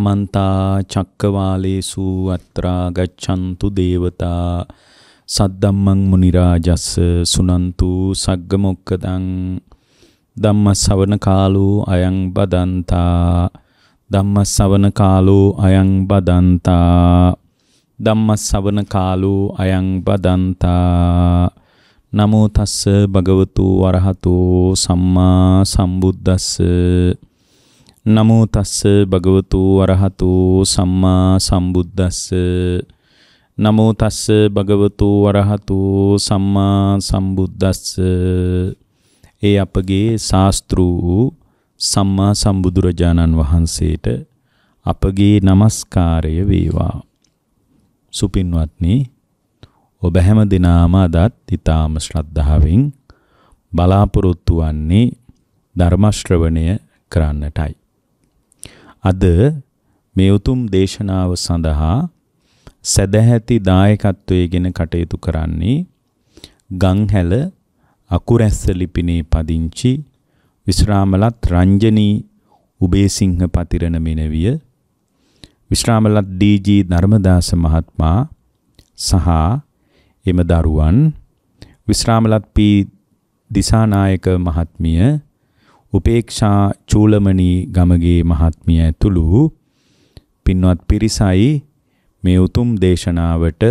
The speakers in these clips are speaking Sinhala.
සමන්තා චක්කවාලේසු අත්‍රා ගච්ඡන්තු දේවතා සද්දම්මං මුනි රාජස්ස සුනන්තු සග්ග මොක්කදං ධම්මස්සවන කාලෝ අයං බදන්තා ධම්මස්සවන කාලෝ අයං බදන්තා ධම්මස්සවන කාලෝ අයං බදන්තා. නමෝ තස්ස භගවතු වරහතෝ සම්මා සම්බුද්දස්ස. නමෝ තස්ස භගවතු වරහතු සම්මා සම්බුද්දස්ස. නමෝ තස්ස භගවතු වරහතු සම්මා සම්බුද්දස්ස. ඒ අපගේ ශාස්ත්‍රු සම්මා සම්බුදුරජාණන් වහන්සේට අපගේ নমස්කාරය වේවා. සුපින්වත්නි ඔබ හැම දිනාම අදත් ඊ타ම ශ්‍රද්ධාවෙන් බලාපොරොත්තු වන්නේ ධර්ම ශ්‍රවණය කරන්නටයි. අද මේ උතුම් දේශනාව සඳහා සදැහැති දායකත්වයේගෙන කටයුතු කරන්නේ ගංහැල අකුරැස්ස ලිපිනේ පදිංචි විශ්‍රාමලත් රංජනී උබේසිංහ පතිරණ මෙනවිය. විශ්‍රාමලත් ඩීජී ධර්මදාස මහත්මයා සහ එම දරුවන් විශ්‍රාමලත් පී දිසානායක මහත්මිය උපේක්ෂා චූලමණී ගමගේ මහත්මිය ඇතුළු පින්වත් පිරිසයි මේ උතුම් දේශනාවට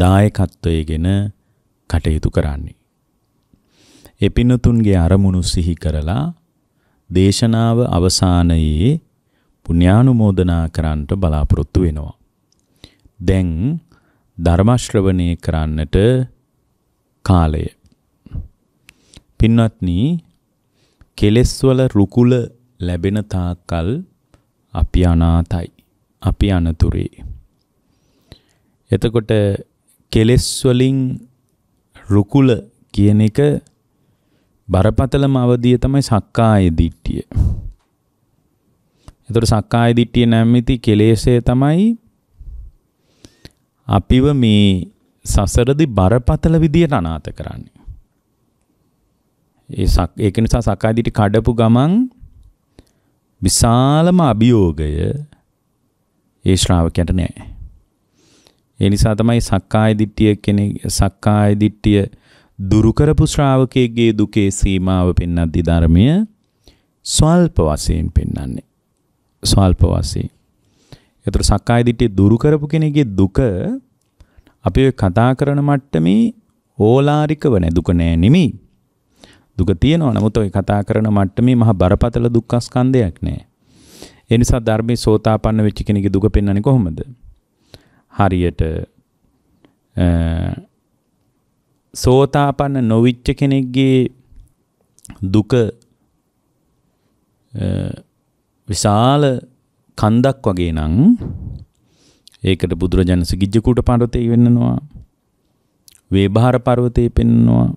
දායකත්වයේගෙන කටයුතු කරන්නේ. ඒ පින්නතුන්ගේ අරමුණු සිහි කරලා දේශනාව අවසානයේ පුණ්‍යානුමෝදනා කරන්නට බලාපොරොත්තු වෙනවා. දැන් ධර්ම ශ්‍රවණය කරන්නට කාලය. පින්වත්නි කෙලෙස් වල රුකුල ලැබෙන තාක්කල් අපි අනාතයි. අපි අනතුරේ. එතකොට කෙලෙස් වලින් රුකුල කියන එක බරපතලම අවධිය තමයි සක්කාය දිට්ඨිය. එතකොට සක්කාය දිට්ඨිය නැමැති කෙලෙස්ය තමයි අපිව මේ සසරදි බරපතල විදියට අනාථ කරන්නේ. ඒ සක් ඒක නිසා සක්කාය දිට්ඨි කඩපු ගමන් විශාලම අභියෝගය ඒ ශ්‍රාවකයන්ට නෑ. ඒ නිසා තමයි සක්කාය දිට්ඨිය කෙනෙක් සක්කාය දිට්ඨිය දුරු කරපු ශ්‍රාවකයෙක්ගේ දුකේ සීමාව පෙන්වද්දි ධර්මය ස්වල්ප වශයෙන් පෙන්වන්නේ. ස්වල්ප වශයෙන්. ඒතර සක්කාය දිට්ඨිය දුරු කරපු කෙනෙක්ගේ දුක අපි ඔය කතා කරන මට්ටමේ ඕලාරිකව නෑ දුක නෑ නෙමෙයි. දුක තියෙනවා නමුත් ඔය කතා කරන මට්ටමේ මහ බරපතල දුක්ඛ ස්කන්ධයක් නෑ. ඒ නිසා ධර්මයේ සෝතාපන්න වෙච්ච කෙනෙක්ගේ දුක පෙන්වන්නේ කොහොමද? හරියට සෝතාපන්න නොවිච්ච කෙනෙක්ගේ දුක විශාල කන්දක් වගේ නම් ඒකට බුදුරජාණන් සිගිජ්ජකූට පර්වතය වෙන්නනවා වේභාර පර්වතය පෙන්නවා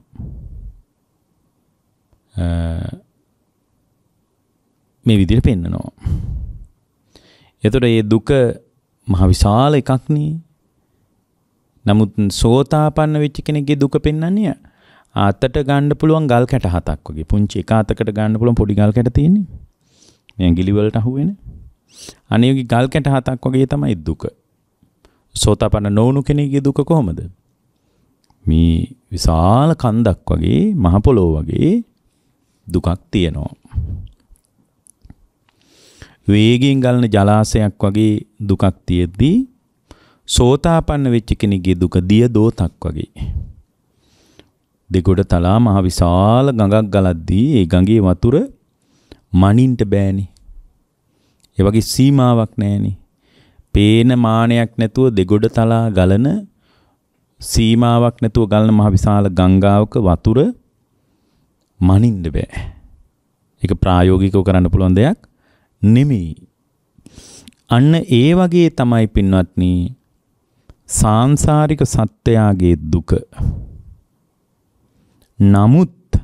මේ විදිහට පෙන්නනවා එතකොට මේ දුක මහ විශාල එකක් නේ. නමුත් සෝතාපන්න වෙච්ච කෙනෙක්ගේ දුක පෙන්වන්නේ අතට ගන්න පුළුවන් ගල් කැට හතක් වගේ. පුංචි එක අතකට ගන්න පුළුවන් පොඩි ගල් කැට තියෙන්නේ. මේ ඇඟිලි වලට අහුවෙන. අනියෝගී ගල් කැට හතක් වගේ තමයි දුක. සෝතාපන්න නොවුණු කෙනෙක්ගේ දුක කොහොමද? මේ විශාල කන්දක් වගේ මහ පොළොව වගේ දුකක් තියෙනවා. වේගයෙන් ගලන ජලාශයක් වගේ දුකක් තියෙද්දී සෝතාපන්න වෙච්ච කෙනෙක්ගේ දුක දිය දෝතක් වගේ. දෙගොඩ තලා මහ විශාල ගඟක් ගලද්දී ඒ ගඟේ වතුර මනින්ට බෑනි. ඒ වගේ සීමාවක් නැහෙනි. පේන මානයක් නැතුව දෙගොඩ තලා ගලන සීමාවක් නැතුව ගලන මහ විශාල ගංගාවක වතුර මනින්න බෑ. ඒක ප්‍රායෝගිකව කරන්න පුළුවන් දෙයක් නෙමෙයි. අන්න ඒ වගේ තමයි පින්වත්නි සාංසාරික සත්‍යයාගේ දුක. නමුත්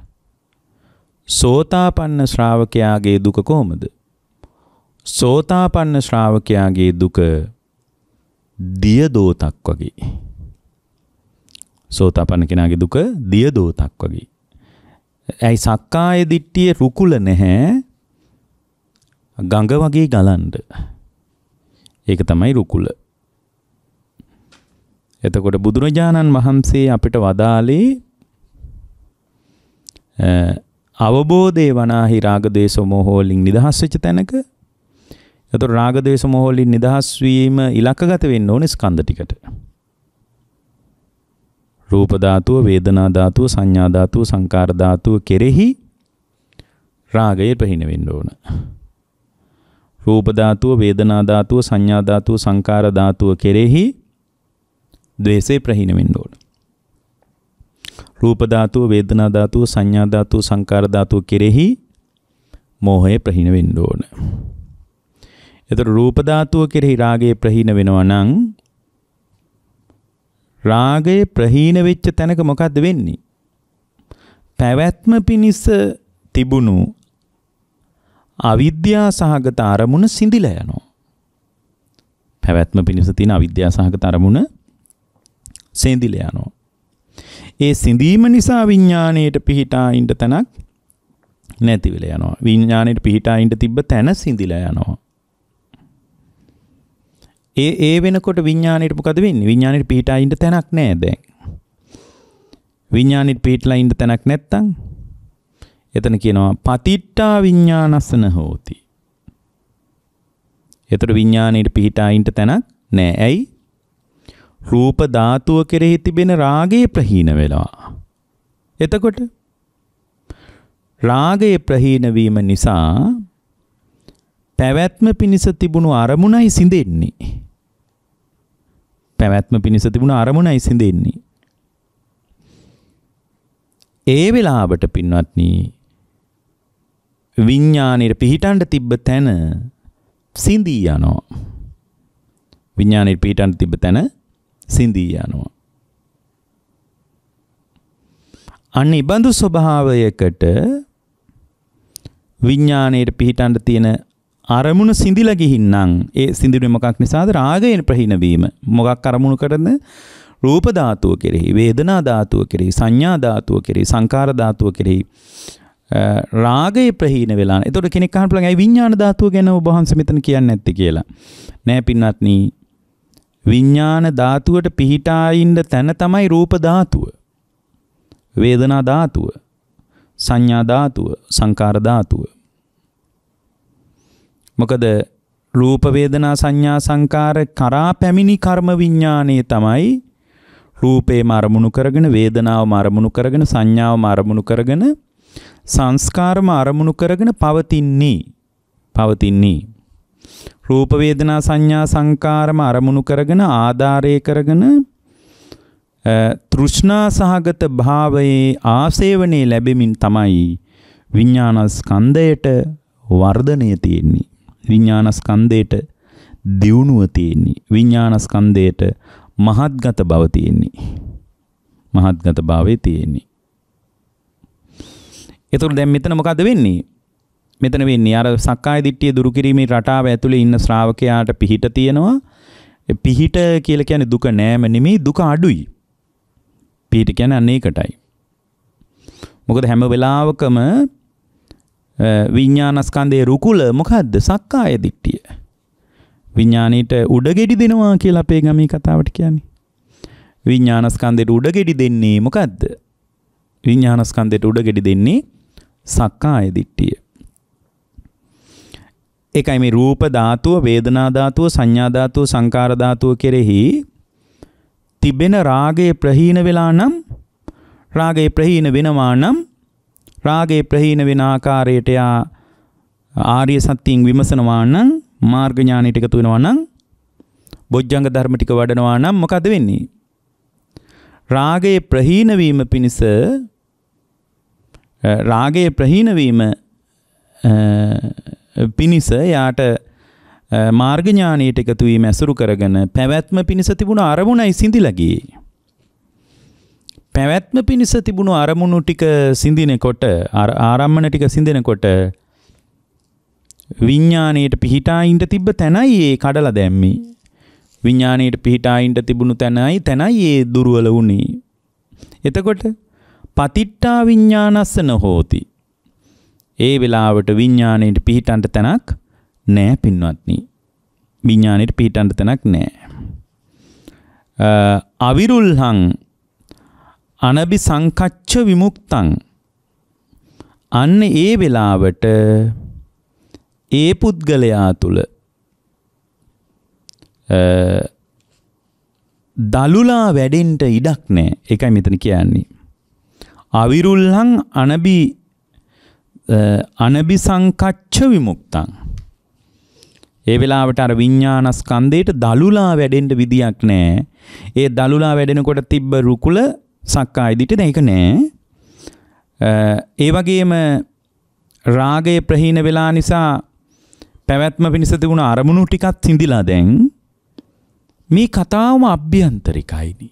සෝතාපන්න ශ්‍රාවකයාගේ දුක කොහොමද? සෝතාපන්න ශ්‍රාවකයාගේ දුක දිය දෝතක් වගේ. සෝතාපන්න කෙනාගේ දුක දිය දෝතක් වගේ. ඇයි සක්කාය දිට්ඨිය රුකුල නැහැ ගඟ වගේ ගලන්ඩ. ඒක තමයි රුකුල. එතකොට බුදුරජාණන් වහන්සේ අපිට වදාලේ අවබෝධය වනාහි රාගදේශ මොහෝලින් නිදහස් වෙච්ච තැනක එතකොට රාගදේශ මොහෝලින් නිදහස් වීම ඉලක්කගත වෙන්න ඕනේ ස්කන්ධ ටිකට. රූප ධාතුව, වේදනා ධාතුව, සංඥා ධාතුව, සංකාර ධාතුව කෙරෙහි රාගය ප්‍රහිණ වෙන්න ඕන. රූප ධාතුව, වේදනා ධාතුව, සංඥා ධාතුව, සංකාර ධාතුව කෙරෙහි ද්වේෂය ප්‍රහිණ වෙන්න ඕන. රූප ධාතුව, වේදනා ධාතුව, සංඥා ධාතුව, සංකාර ධාතුව කෙරෙහි මෝහය ප්‍රහිණ වෙන්න ඕන. එතකොට රූප ධාතුව කෙරෙහි රාගය ප්‍රහීන වෙනවා නම් රාගය ප්‍රහීන වෙච්ච තැනක මොකද්ද වෙන්නේ? පැවැත්ම පිනිස තිබුණු අවිද්‍යා සහගත අරමුණ සිඳිලා යනවා. පැවැත්ම පිණිස තියෙන අවිද්‍යා සහගත අරමුණ සිඳිලා යනවා. ඒ සිඳීම නිසා විඥාණයට පිහිටා ඉන්න තැනක් නැති වෙලා යනවා. විඥාණයට පිහිටා ඉන්න තිබ්බ තැන සිඳිලා යනවා. ඒ ඒ වෙනකොට විඥාණයට මොකද වෙන්නේ? විඥාණයට පිහිටා ඉන්න තැනක් නැහැ දැන්. විඥාණයට පිහිටලා ඉන්න තැනක් නැත්තම් එතන කියනවා පතිට්ඨා විඥානසන හෝති. එතකොට විඥාණයට පිහිටා ඉන්න තැනක් නැහැ. ඇයි? රූප ධාතුව කෙරෙහි තිබෙන රාගය ප්‍රහීන වෙලා. එතකොට රාගය ප්‍රහීන වීම නිසා පැවැත්ම පිණිස තිබුණු අරමුණයි සිඳෙන්නේ. පැවැත්ම පිණිස තිබුණු අරමුණයි සිඳෙන්නේ. ඒ වෙලාවට පින්වත්නි විඤ්ඥානයට පිහිටන්ට තිබ්බ තැන සිින්දී යනවා. විඤ්ඥානයට පිහිටන්ට තිබ තැන සිින්දී යනවා. අන්න ඉබඳු ස්වභාවයකට විඤ්ඥානයට පිහිටන්ට තියෙන අරමුණ සිඳිලා ගිහින්නම් ඒ සිඳුනේ මොකක් නිසාද රාගයෙන් ප්‍රහීනවීම මොකක් අරමුණු කරන රූප ධාතුව කෙරෙහි වේදනා ධාතුව කෙරෙහි සංඥා ධාතුව කෙරෙහි සංකාර ධාතුව කෙරෙහි රාගය ප්‍රහීන වෙලා. එතකොට කෙනෙක් අහන්න පුළුවන් ඇයි විඥාන ධාතුව ගැන ඔබ වහන්සේ මෙතන කියන්නේ නැත්තේ කියලා. නෑ පින්වත්නි විඥාන ධාතුවට පිහිටා ඉන්න තැන තමයි රූප ධාතුව. වේදනා ධාතුව. සංඥා ධාතුව, සංකාර ධාතුව. මොකද රූප වේදනා සංඥා සංකාර කරා පැමිණි කර්ම විඥානයේ තමයි රූපේ මරමුණු කරගෙන වේදනාව මරමුණු කරගෙන සංඥාව මරමුණු කරගෙන සංස්කාරම අරමුණු කරගෙන පවතින්නේ පවතින්නේ. රූප වේදනා සංඥා සංකාරම අරමුණු කරගෙන ආධාරය කරගෙන තෘෂ්ණා සහගත භාවයේ ආසේවනයේ ලැබෙමින් තමයි විඥානස්කන්ධයට වර්ධනය තියෙන්නේ. විඤ්ඥානස්කන්දයට දියුණුව තියෙන්නේ. විඤ්ඥානස්කන්දයට මහත්ගත බව තියෙන්නේ. මහත්ගත භාවය තියෙන්නේ. එතුළ දැම් මෙතන මොකද වෙන්නේ. මෙතන වෙන්නේ අර සක්කාය දිට්ටිය දුරුකිරීමේ රටාව ඇතුළේ ඉන්න ශ්‍රාවකයාට පිහිට තියෙනවා. පිහිට කියල කියන දුක නෑම නෙමේ දුක අඩුයි. පිහිට කියන අන්නේ එකටයි. මොකද හැම වෙලාවකම විඤ්ඥානස්කන්දේ රුකුල මොකක්ද සක්කාය දිට්ටිය. විඤ්ඥානීට උඩගෙඩි දෙනවා කියලා අපේ ගමී කතාවට කියන්නේ. විඤ්ඥානස්කන්දෙට උඩගෙඩි දෙන්නේ මොකක්ද. විඤ්ඥානස්කන්දෙට උඩගෙඩි දෙන්නේ සක්කාය දිට්ටිය. එකයි මේ රූප ධාතුව වේදනාධාතුව සංඥාධාතුව සංකාරධාතුව කෙරෙහි තිබෙන රාගයේ ප්‍රහීන වෙලා නම් රාගයේ ප්‍රහීන වෙනවා නම් රාගේ ප්‍රහීන වෙන ආකාරයට යා ආර්ය සත්‍යයෙන් විමසනවා නම් මාර්ග ඥානෙට එකතු වෙනවා නම් බොජ්ජංග ධර්ම ටික වඩනවා නම් මොකද වෙන්නේ? රාගයේ ප්‍රහීන වීම පිණිස රාගයේ ප්‍රහීන වීම පිණිස යාට මාර්ග ඥානයට එකතු වීම ඇසුරු කරගෙන පැවැත්ම පිණිස තිබුණ අරමුණයි සිඳිලා ගියේ. පැවැත්ම පිණිස තිබුණු අරමුණු ටික සිඳිනකොට ආරම්මන ටික සිඳිනකොට විඤ්ඥානයට පිහිටායින්ට තිබ්බ තැනයි ඒ කඩල දැම්මි. විඤ්ඥානයට පිහිටායින්ට තිබුණු තැනයි තැනයි ඒ දුරුවල වුණේ. එතකොට පතිට්ටා විඤ්ඥානස්ස නොහෝති. ඒ වෙලාවට විඤ්ඥානයට පිහිටන්ට තැනක් නෑ පින්වත්නි. විඥාණයට පිහිටන්න තැනක් නෑ. අවිරුල්හං අනබි සංකච්ඡ විමුක්තං අන්න ඒ වෙලාවට ඒ පුද්ගලයා තුළ දළුලා වැඩෙන්ට ඉඩක් නෑ එකයි මෙතන කියන්නේ. අවිරුල්හං අනබි අනබි සංකච්ඡ විමුක්තං. ඒ වෙලාවට අර විඤ්ඥානස්කන්දයට දළුලා වැඩෙන්ට විදියක් නෑ. ඒ දළුලා වැඩෙනකොට තිබ්බ රුකුල සක්කා ඉදිට දැක නෑ. ඒ වගේම රාගය ප්‍රහීන වෙලා නිසා පැවැත්ම පිණිස තිබුණ අරමුණු ටිකත් සිඳිලා දැන් මේ කතාවම අභ්‍යන්තරිකයිනි.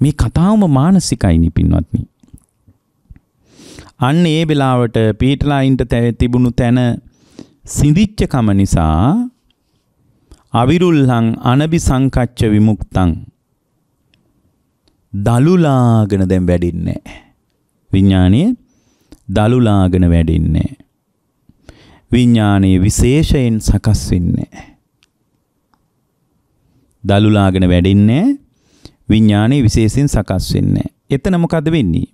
මේ කතාවම මානසිකයිනි පින්වත්නි. අන්න ඒ වෙලාවට පීටලායින්ට තිබුණු තැන සිඳිච්චකම නිසා අවිරුල්හං අනබි සංකච්ඡ විමුක්තං දළුලාගෙන දැන් වැඩින්නේ විඥානය දළුලාගෙන වැඩින්නේ විඥානයේ විශේෂයෙන් සකස් වෙන්නේ දළුලාගෙන වැඩින්නේ විඥානයේ විශේෂයෙන් සකස් වෙන්නේ එතන මොකද වෙන්නේ?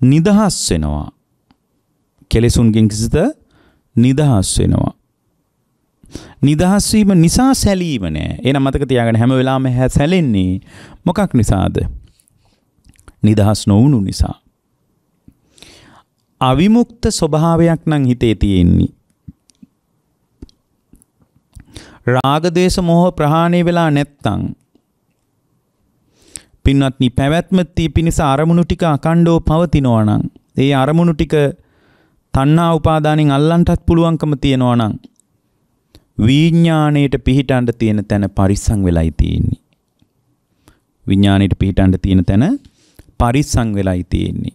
නිදහස් වෙනවා. කෙලෙසුන්ගෙන් කිසිත නිදහස් වෙනවා. නිදහස් වීම නිසා සැලීම නෑ. එහෙනම් මතක තියාගන්න හැම වෙලාවෙම හැ සැලෙන්නේ මොකක් නිසාද? නිදහස් නොවුණු නිසා. අවිමුක්ත ස්වභාවයක් නම් හිතේ තියෙන්නේ. රාග දේශ මොහ ප්‍රහාණය වෙලා නැත්තම් පින්වත්නි පැවැත්ම තී පිණිස අරමුණු ටික අකණ්ඩව පවතිනවා නම් ඒ අරමුණු ටික තණ්හා උපාදානෙන් අල්ලන්නටත් පුළුවන්කම තියෙනවා නම් විඥාණයට පිහිටන්න තියෙන තැන පරිස්සම් වෙලයි තියෙන්නේ. විඥාණයට පිහිටන්න තියෙන තැන පරිස්සම් වෙලයි තියෙන්නේ.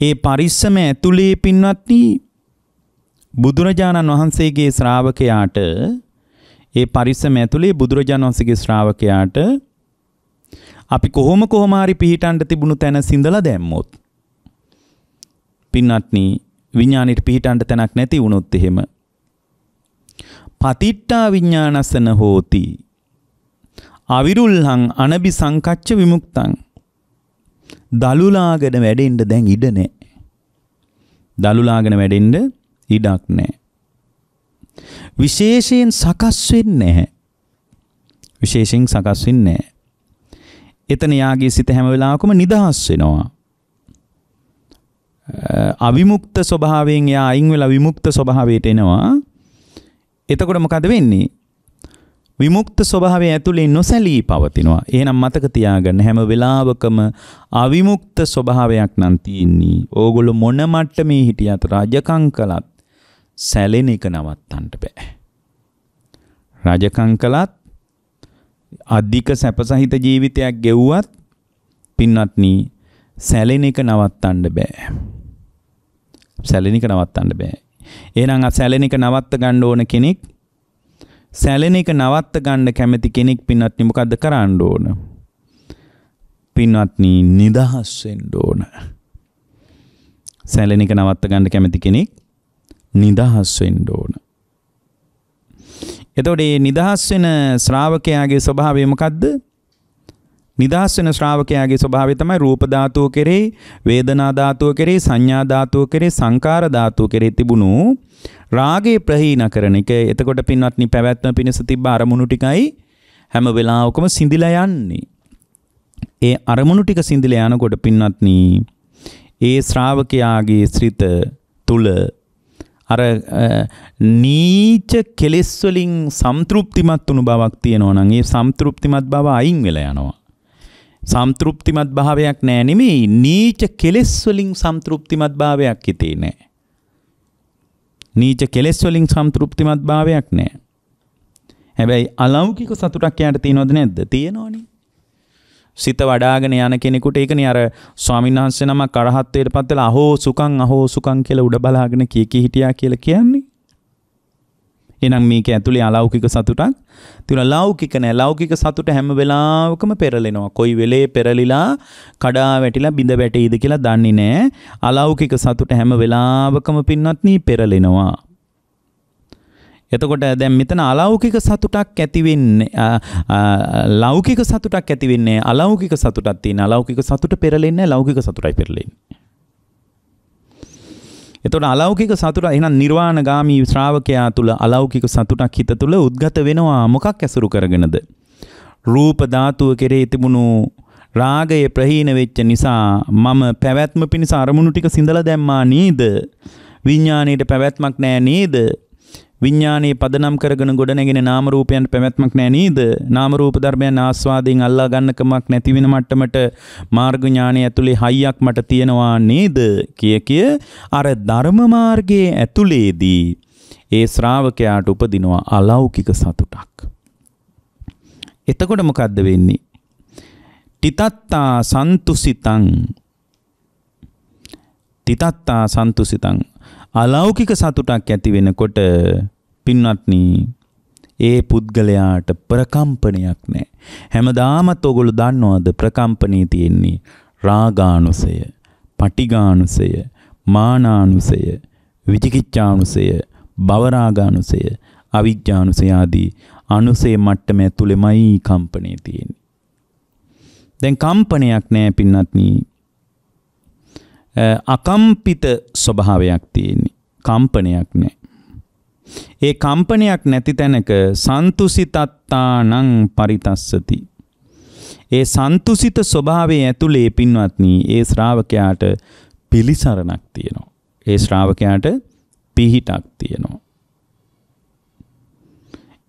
ඒ පරිස්සම ඇතුලේ පින්වත්නි බුදුරජාණන් වහන්සේගේ ශ්‍රාවකයාට ඒ පරිස්සම ඇතුලේ බුදුරජාණන් වහන්සේගේ ශ්‍රාවකයාට අපි කොහොම කොහොම හරි පිහිටන්න තිබුණු තැන සිඳලා දැම්මොත් පින්වත්නි විඥානෙට පිහිටන්න තැනක් නැති වුණොත් එහෙම පතිට්ටා විඤ්ඥානස්සන හෝති. අවිරුල්හං අනබි සංකච්ච විමුක්තං. දළුලාගෙන වැඩෙන්ඩ දැන් ඉඩ නෑ. දළුලාගෙන වැඩෙන්ඩ ඉඩක් නෑ. විශේෂයෙන් සකස් වෙන්නේ නැහැ. විශේෂයෙන් සකස් වෙන්නේ නැහැ. එතන යාගේ සිත හැම වෙලාවකම නිදහස් වෙනවා. අවිමුක්ත ස්වභාවයෙන් යා අයින් වෙලා විමුක්ත ස්වභාවයට එනවා. එතකොට මොකද වෙන්නේ? විමුක්ත ස්වභාවය ඇතුලේ නොසැලී පවතිනවා. එහෙනම් මතක තියාගන්න හැම වෙලාවකම අවිමුක්ත ස්වභාවයක් නම් තියෙන්නේ. ඕගොල්ලෝ මොන මට්ටමේ හිටියත් රජකම් කළත් සැලෙන එක නවත්තන්න බෑ. රජකම් කළත් අධික සැපසහිත ජීවිතයක් ගෙව්වත් පින්වත්නි සැලෙන එක නවත්තන්න බෑ. සැලෙන එක නවත්තන්න බෑ. එහෙනම් සැලෙන එක නවත්ත ගන්න ඕන කෙනෙක් සැලෙන එක නවත්ත ගන්න කැමති කෙනෙක් පින්වත්නි මොකද්ද කරන්න ඕන? පින්වත්නි නිදහස් වෙන්න ඕන. සැලෙන එක නවත්ත ගන්න කැමති කෙනෙක් නිදහස් වෙන්න ඕන. එතකොට මේ නිදහස් වෙන ශ්‍රාවකයාගේ ස්වභාවය මොකද්ද? නිදහස් වෙන ශ්‍රාවකයාගේ ස්වභාවය තමයි රූප ධාතුව කෙරෙහි, වේදනා ධාතුව කෙරෙහි, සංඥා ධාතුව කෙරෙහි, සංකාර ධාතුව කෙරෙහි තිබුණු රාගේ ප්‍රහීන කරන එක. එතකොට පින්වත්නි පැවැත්ම පිණිස තිබ්බ අරමුණු ටිකයි හැම වෙලාවකම සිඳිලා යන්නේ. ඒ අරමුණු ටික සිඳිලා යනකොට පින්වත්නි ඒ ශ්‍රාවකයාගේ ශ්‍රිත තුල අර නීච කෙලෙස් වලින් සම්තෘප්තිමත් වුණු බවක් තියෙනවා නම් ඒ සම්තෘප්තිමත් බව අයින් වෙලා යනවා. සම්තෘප්තිමත් භාවයක් නෑ නෙමෙයි නීච කෙලෙස් වලින් සම්තෘප්තිමත් භාවයක් හිතේ නෑ. නීච කෙලෙස් වලින් සම්තෘප්තිමත් භාවයක් නෑ. හැබැයි අලෞකික සතුටක් යාට තියෙනවද නැද්ද? තියෙනවනේ. සිත වඩාගෙන යන කෙනෙකුට ඒකනේ අර ස්වාමීන් වහන්සේ නමක් අරහත්ත්වයට පත් වෙලා අහෝ සුකං අහෝ සුකං කියලා උඩ බලාගෙන කී කී හිටියා කියලා කියන්නේ. එහෙනම් මේක ඇතුලේ අලෞකික සතුටක්. තියුණා ලෞකික නෑ. ලෞකික සතුට හැම වෙලාවකම පෙරලෙනවා. කොයි වෙලේ පෙරලිලා කඩා වැටිලා බිඳ වැටෙයිද කියලා දන්නේ නෑ. අලෞකික සතුට හැම වෙලාවකම පින්වත්නි පෙරලෙනවා. එතකොට දැන් මෙතන අලෞකික සතුටක් ඇති වෙන්නේ ලෞකික සතුටක් ඇති වෙන්නේ අලෞකික සතුටක් තියෙන අලෞකික සතුට පෙරලෙන්නේ ලෞකික සතුටයි පෙරලෙන්නේ. එතකොට අලෞකික සතුට එහෙනම් නිර්වාණගාමී ශ්‍රාවකයා තුල අලෞකික සතුටක් හිත තුල උද්ගත වෙනවා මොකක් ඇසුරු කරගෙනද? රූප ධාතුව කෙරේ තිබුණු රාගය ප්‍රහීන වෙච්ච නිසා මම පැවැත්ම පිණිස අරමුණු ටික සිඳලා දැම්මා නේද? විඥාණයට පැවැත්මක් නෑ නේද? විඥානයේ පදනම් කරගෙන ගොඩනැගෙන නාම රූපයන් පැවැත්මක් නෑ නේද? නාම රූප ධර්මයන් ආස්වාදයෙන් අල්ලා ගන්නකමක් නැති වෙන මට්ටමට මාර්ග ඥානය ඇතුලේ හයියක් මට තියෙනවා නේද? කිය කිය අර ධර්ම මාර්ගයේ ඇතුලේදී ඒ ශ්‍රාවකයාට උපදිනවා අලෞකික සතුටක්. එතකොට මොකද්ද වෙන්නේ? තිතත්තා සන්තුසිතං තිතත්තා සන්තුසිතං අලෞකික සතුටක් ඇති වෙනකොට පින්වත්නි ඒ පුද්ගලයාට ප්‍රකම්පනයක් නැහැ. හැමදාමත් ඔගොල්ලෝ දන්නවද ප්‍රකම්පණේ තියෙන්නේ රාගානුසය, පටිඝානුසය, මානානුසය, විචිකිච්ඡානුසය, භවරාගානුසය, අවිජ්ජානුසය ආදී අනුසය මට්ටම ඇතුළෙමයි කම්පණේ තියෙන්නේ. දැන් කම්පනයක් නැහැ පින්වත්නි. අකම්පිත ස්වභාවයක් තියෙන්නේ. කම්පනයක් නැහැ. ඒ කම්පනයක් නැති තැනක සන්තුසිතත්තානං පරිතස්සති. ඒ සන්තුසිත ස්වභාවයේ ඇතුලේ පින්වත්නි ඒ ශ්‍රාවකයාට පිළිසරණක් තියෙනවා. ඒ ශ්‍රාවකයාට පිහිටක් තියෙනවා.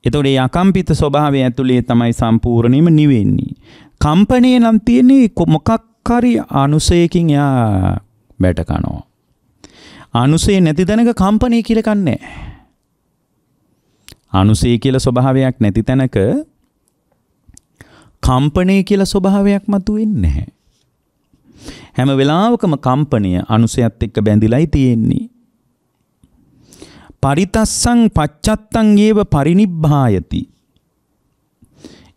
එතකොට මේ අකම්පිත ස්වභාවය ඇතුලේ තමයි සම්පූර්ණයෙන්ම නිවෙන්නේ. කම්පණය නම් තියෙන්නේ මොකක් හරි අනුසයකින් එයා බැට කනවා. අනුසේ නැති තැනක කම්පණය කියලා කන්නේ අනුසේ කියලා ස්වභාවයක් නැති තැනක කම්පණය කියලා ස්වභාවයක් මතුවෙන්නේ නැහැ. හැම වෙලාවකම කම්පණය අනුසයත් එක්ක බැඳිලායි තියෙන්නේ. පරිතස්සං පච්චත්තං ඒව පරිනිබ්භායති.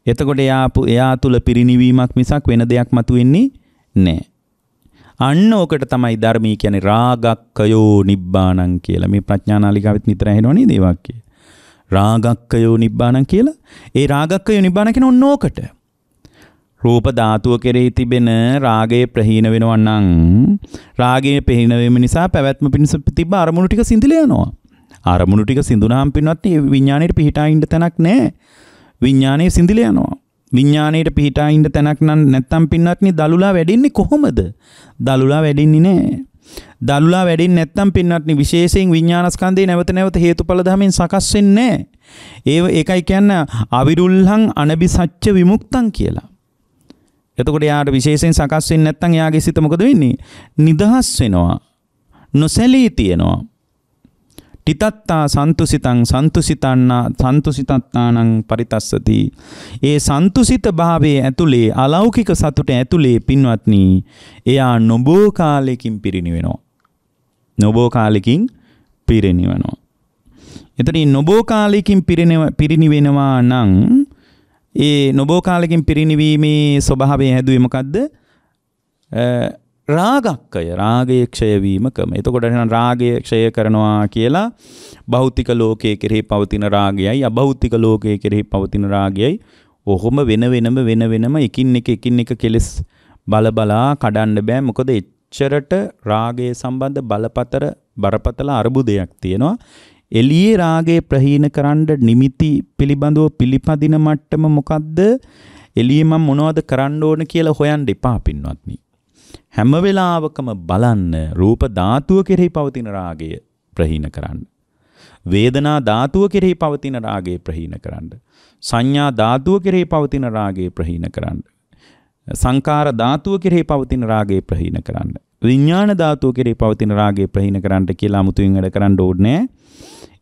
එතකොට එයා එයා තුල පිරිණිවීමක් මිසක් වෙන දෙයක් මතුවෙන්නේ නැහැ. අන්න ඕකට තමයි ධර්මී කියන්නේ රාගක්කයෝ නිබ්බාණං කියලා. මේ ප්‍රඥානාලිකාවෙත් නිතර ඇහෙනව නේද මේ වාක්‍යය? රාගක්කයෝ නිබ්බාණං කියලා. ඒ රාගක්කයෝ නිබ්බාණ කියන ඕන ඕකට. රූප ධාතුව කෙරෙහි තිබෙන රාගය ප්‍රහීන වෙනවා නම් රාගය ප්‍රහීන වීම නිසා පැවැත්ම පිණිස තිබ්බ අරමුණු ටික සිඳිලා යනවා. අරමුණු ටික සිඳුනාම් පින්වත් විඥාණයට පිහිටා ඉන්න තැනක් නැහැ. විඥාණය සිඳිලා යනවා. විඥාණයට පිහිටා ඉන්න තැනක් නම් නැත්තම් පින්වත්නි දලුලා වැඩින්නේ කොහොමද? දලුලා වැඩින්නේ නැහැ. දලුලා වැඩින්නේ නැත්තම් පින්වත්නි විශේෂයෙන් විඥානස්කන්ධේ නැවත නැවත හේතුඵල ධමෙන් සකස් වෙන්නේ නැහැ. ඒව ඒකයි කියන්නේ අවිරුල්හං අනබිසච්ච විමුක්තං කියලා. එතකොට යාට විශේෂයෙන් සකස් වෙන්නේ නැත්නම් එයාගේ සිත මොකද වෙන්නේ? නිදහස් වෙනවා. නොසැලී තියෙනවා. තිතත්තා සන්තුසිතං සන්තුසිතන්නා සන්තුසිතත්තානං පරිතස්සති. ඒ සන්තුසිත භාවයේ ඇතුලේ අලෞකික සතුට ඇතුලේ පින්වත්නි එයා නොබෝ කාලෙකින් පිරිනිවෙනවා. නොබෝ කාලෙකින් පිරිනිවෙනවා. එතන නොබෝ කාලෙකින් පිරිනිවෙනවා නම් ඒ නොබෝ කාලෙකින් පිරිනිවීමේ ස්වභාවය හැදුවේ මොකද්ද? රාගක්කය රාගය ක්ෂය වීම ක්‍රම. එතකොට එහෙනම් රාගය ක්ෂය කරනවා කියලා භෞතික ලෝකයේ කෙරෙහි පවතින රාගයයි අභෞතික ලෝකයේ කෙරෙහි පවතින රාගයයි ඔහොම වෙන වෙනම වෙන වෙනම එකින් එක එකින් එක කෙලස් බල බලා කඩන්න බෑ. මොකද එච්චරට රාගය සම්බන්ධ බලපතර බරපතල අරුබුදයක් තියෙනවා. එළියේ රාගය ප්‍රහීන කරන්න නිමිති පිළිබඳව පිළිපදින මට්ටම මොකද්ද? එළියේ මම මොනවද කරන්න ඕන කියලා හොයන්න එපා පින්වත්නි. හැම වෙලාවකම බලන්න රූප ධාතුව කෙරෙහි පවතින රාගය ප්‍රහීන කරන්න. වේදනා ධාතුව කෙරෙහි පවතින රාගය ප්‍රහීන කරන්න. සංඥා ධාතුව කෙරෙහි පවතින රාගය ප්‍රහීන කරන්න. සංකාර ධාතුව කෙරෙහි පවතින රාගය ප්‍රහීන කරන්න. විඥාන ධාතුව කෙරෙහි පවතින රාගය ප්‍රහීන කරන්න කියලා අමුතුවෙන් වැඩ කරන්න ඕනේ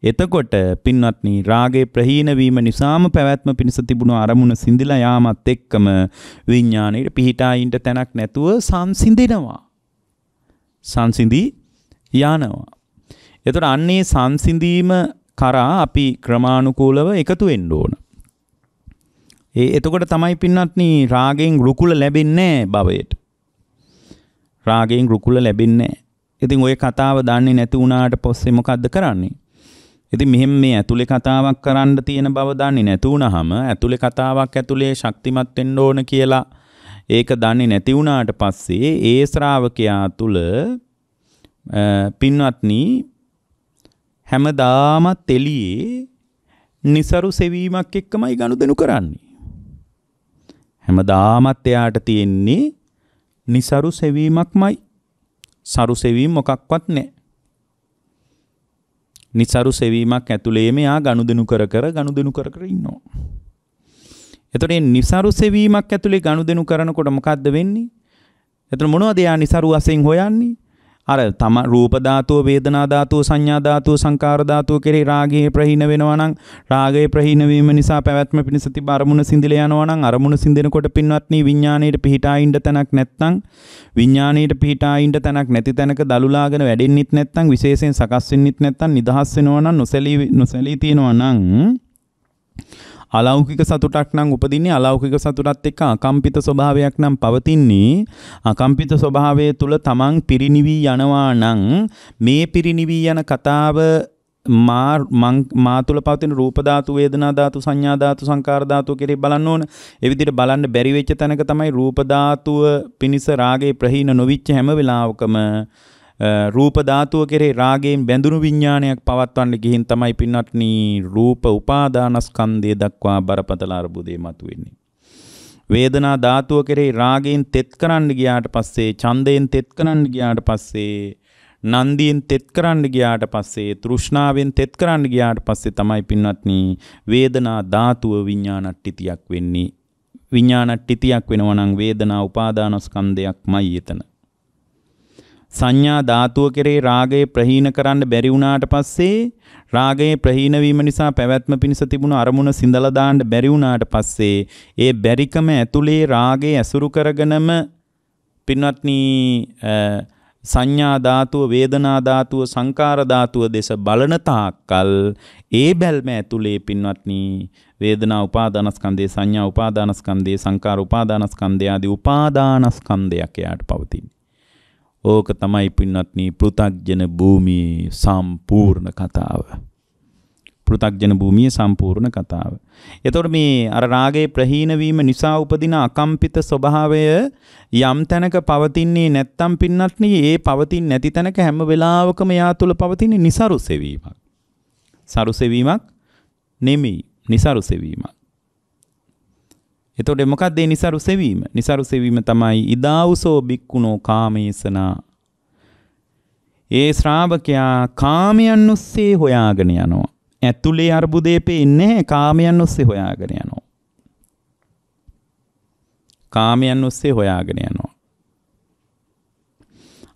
එතකොට පින්වත්නි රාගේ ප්‍රහීන වීම නිසාම පැවැත්ම පිණිස තිබුණු අරමුණ සිඳිලා යාමත් එක්කම විඥාණයට පිහිටා ඉන්න තැනක් නැතුව සංසිඳෙනවා. සංසිඳී යනවා. එතකොට අන්නේ සංසිඳීම කරා අපි ක්‍රමානුකූලව එකතු වෙන්න ඕන. ඒ එතකොට තමයි පින්වත්නි රාගෙන් රුකුල ලැබෙන්නේ භවයට. රාගෙන් රුකුල ලැබෙන්නේ ඉතින් ওই කතාව දන්නේ නැති වුණාට පස්සේ මොකද්ද කරන්නේ? ඉතින් මෙහෙම මේ ඇතුලේ කතාවක් කරන්න තියෙන බව දන්නේ නැති වුනහම ඇතුලේ කතාවක් ඇතුලේ ශක්තිමත් වෙන්න ඕන කියලා ඒක දන්නේ නැති වුණාට පස්සේ ඒ ශ්‍රාවකයා තුල පින්වත්නි හැමදාමත් එළියේ નિසරු සෙවීමක් එක්කමයි ගනුදෙනු කරන්නේ. හැමදාමත් එයාට තියෙන්නේ નિසරු සෙවීමක්මයි. සරු සෙවීම මොකක්වත් නැහැ. નિසරු සෙවීමක් ඇතුළේ මෙයා ගනුදෙනු කර කර ගනුදෙනු කර කර ඉන්නවා. එතකොට මේ નિසරු සෙවීමක් ඇතුළේ ගනුදෙනු කරනකොට මොකද්ද වෙන්නේ? එතන මොනවද යා નિසරු වශයෙන් හොයන්නේ? අර තම රූප ධාතුව වේදනා ධාතුව සංඥා ධාතුව සංකාර ධාතුව කෙරේ රාගයේ ප්‍රහීන වෙනවා නම් රාගයේ ප්‍රහීන වීම නිසා පැවැත්ම පිණිස තිබ අරමුණ සිඳිලා යනවා නම් අරමුණ සිඳෙනකොට පින්වත්නි විඥාණයට පිහිටා ඉන්න තැනක් නැත්නම් විඥාණයට පිහිටා ඉන්න තැනක් නැති තැනක දලුලාගෙන වැඩෙන්නෙත් නැත්නම් විශේෂයෙන් සකස් වෙන්නෙත් නැත්නම් නිදහස් වෙනවා නම් නොසැලී නොසැලී තියෙනවා නම් අලෞකික සතුටක් නම් උපදින්නේ අලෞකික සතුටත් එක්ක අකම්පිත ස්වභාවයක් නම් පවතින්නේ අකම්පිත ස්වභාවය තුල තමන් පිරිනිවි යනවා නම් මේ පිරිනිවි යන කතාව මා මා තුළ පවතින රූප ධාතු වේදනා ධාතු සංඥා ධාතු සංකාර ධාතු කෙරේ බලන්න ඕන. ඒ විදිහට බලන්න බැරි වෙච්ච තැනක තමයි රූප ධාතුව පිනිස රාගේ ප්‍රහීන නොවිච්ච හැම වෙලාවකම රූප ධාතුව කෙරේ රාගයෙන් බැඳුණු විඥානයක් පවත්වන්න ගිහින් තමයි පින්වත්නි රූප උපාදානස්කන්ධය දක්වා බරපතල අරුබුදේ මතුවෙන්නේ. වේදනා ධාතුව කෙරේ රාගයෙන් තෙත් කරන්න ගියාට පස්සේ ඡන්දයෙන් තෙත් කරන්න ගියාට පස්සේ නන්දියෙන් තෙත් කරන්න ගියාට පස්සේ තෘෂ්ණාවෙන් තෙත් කරන්න ගියාට පස්සේ තමයි පින්වත්නි වේදනා ධාතුව විඥානට්ටිතියක් වෙන්නේ විඥානට්ටිතියක් වෙනවා නම් වේදනා උපාදානස්කන්ධයක්මයි එතන සංඥා ධාතුව කෙරේ රාගය ප්‍රහීන කරන්න බැරි වුණාට පස්සේ රාගයේ ප්‍රහීන වීම නිසා පැවැත්ම පිණිස තිබුණු අරමුණ සිඳලා දාන්න බැරි වුණාට පස්සේ ඒ බැරිකම ඇතුලේ රාගය ඇසුරු කරගෙනම පින්වත්නි සංඥා ධාතුව වේදනා ධාතුව සංකාර ධාතුව දෙස බලන තාක්කල් ඒ බැල්ම ඇතුලේ පින්වත්නි වේදනා උපාදානස්කන්ධේ සංඥා උපාදානස්කන්ධේ සංකාර උපාදානස්කන්ධය ආදී උපාදානස්කන්ධයක් එයාට පවතින. ඕක තමයි පින්වත්නි පෘථග්ජන භූමියේ සම්පූර්ණ කතාව. පෘථග්ජන භූමියේ සම්පූර්ණ කතාව. එතකොට මේ අර රාගයේ ප්‍රහීන වීම නිසා උපදින අකම්පිත ස්වභාවය යම් තැනක පවතින්නේ නැත්තම් පින්නත්නි ඒ පවතින් නැති තැනක හැම වෙලාවකම යා තුල පවතින નિසරු සෙවීමක්. සරු සෙවීමක් නෙමෙයි નિසරු සෙවීමක්. එතකොට මොකක්ද ඒ નિසරු සෙවීම? નિසරු සෙවීම තමයි ඉදාවුසෝ බික්කුණෝ කාමේසනා. ඒ ශ්‍රාවකයා කාමයන් ඔස්සේ හොයාගෙන යනවා. ඇතුලේ අර්බුදේ පේන්නේ කාමයන් ඔස්සේ හොයාගෙන යනවා. කාමයන් ඔස්සේ හොයාගෙන යනවා.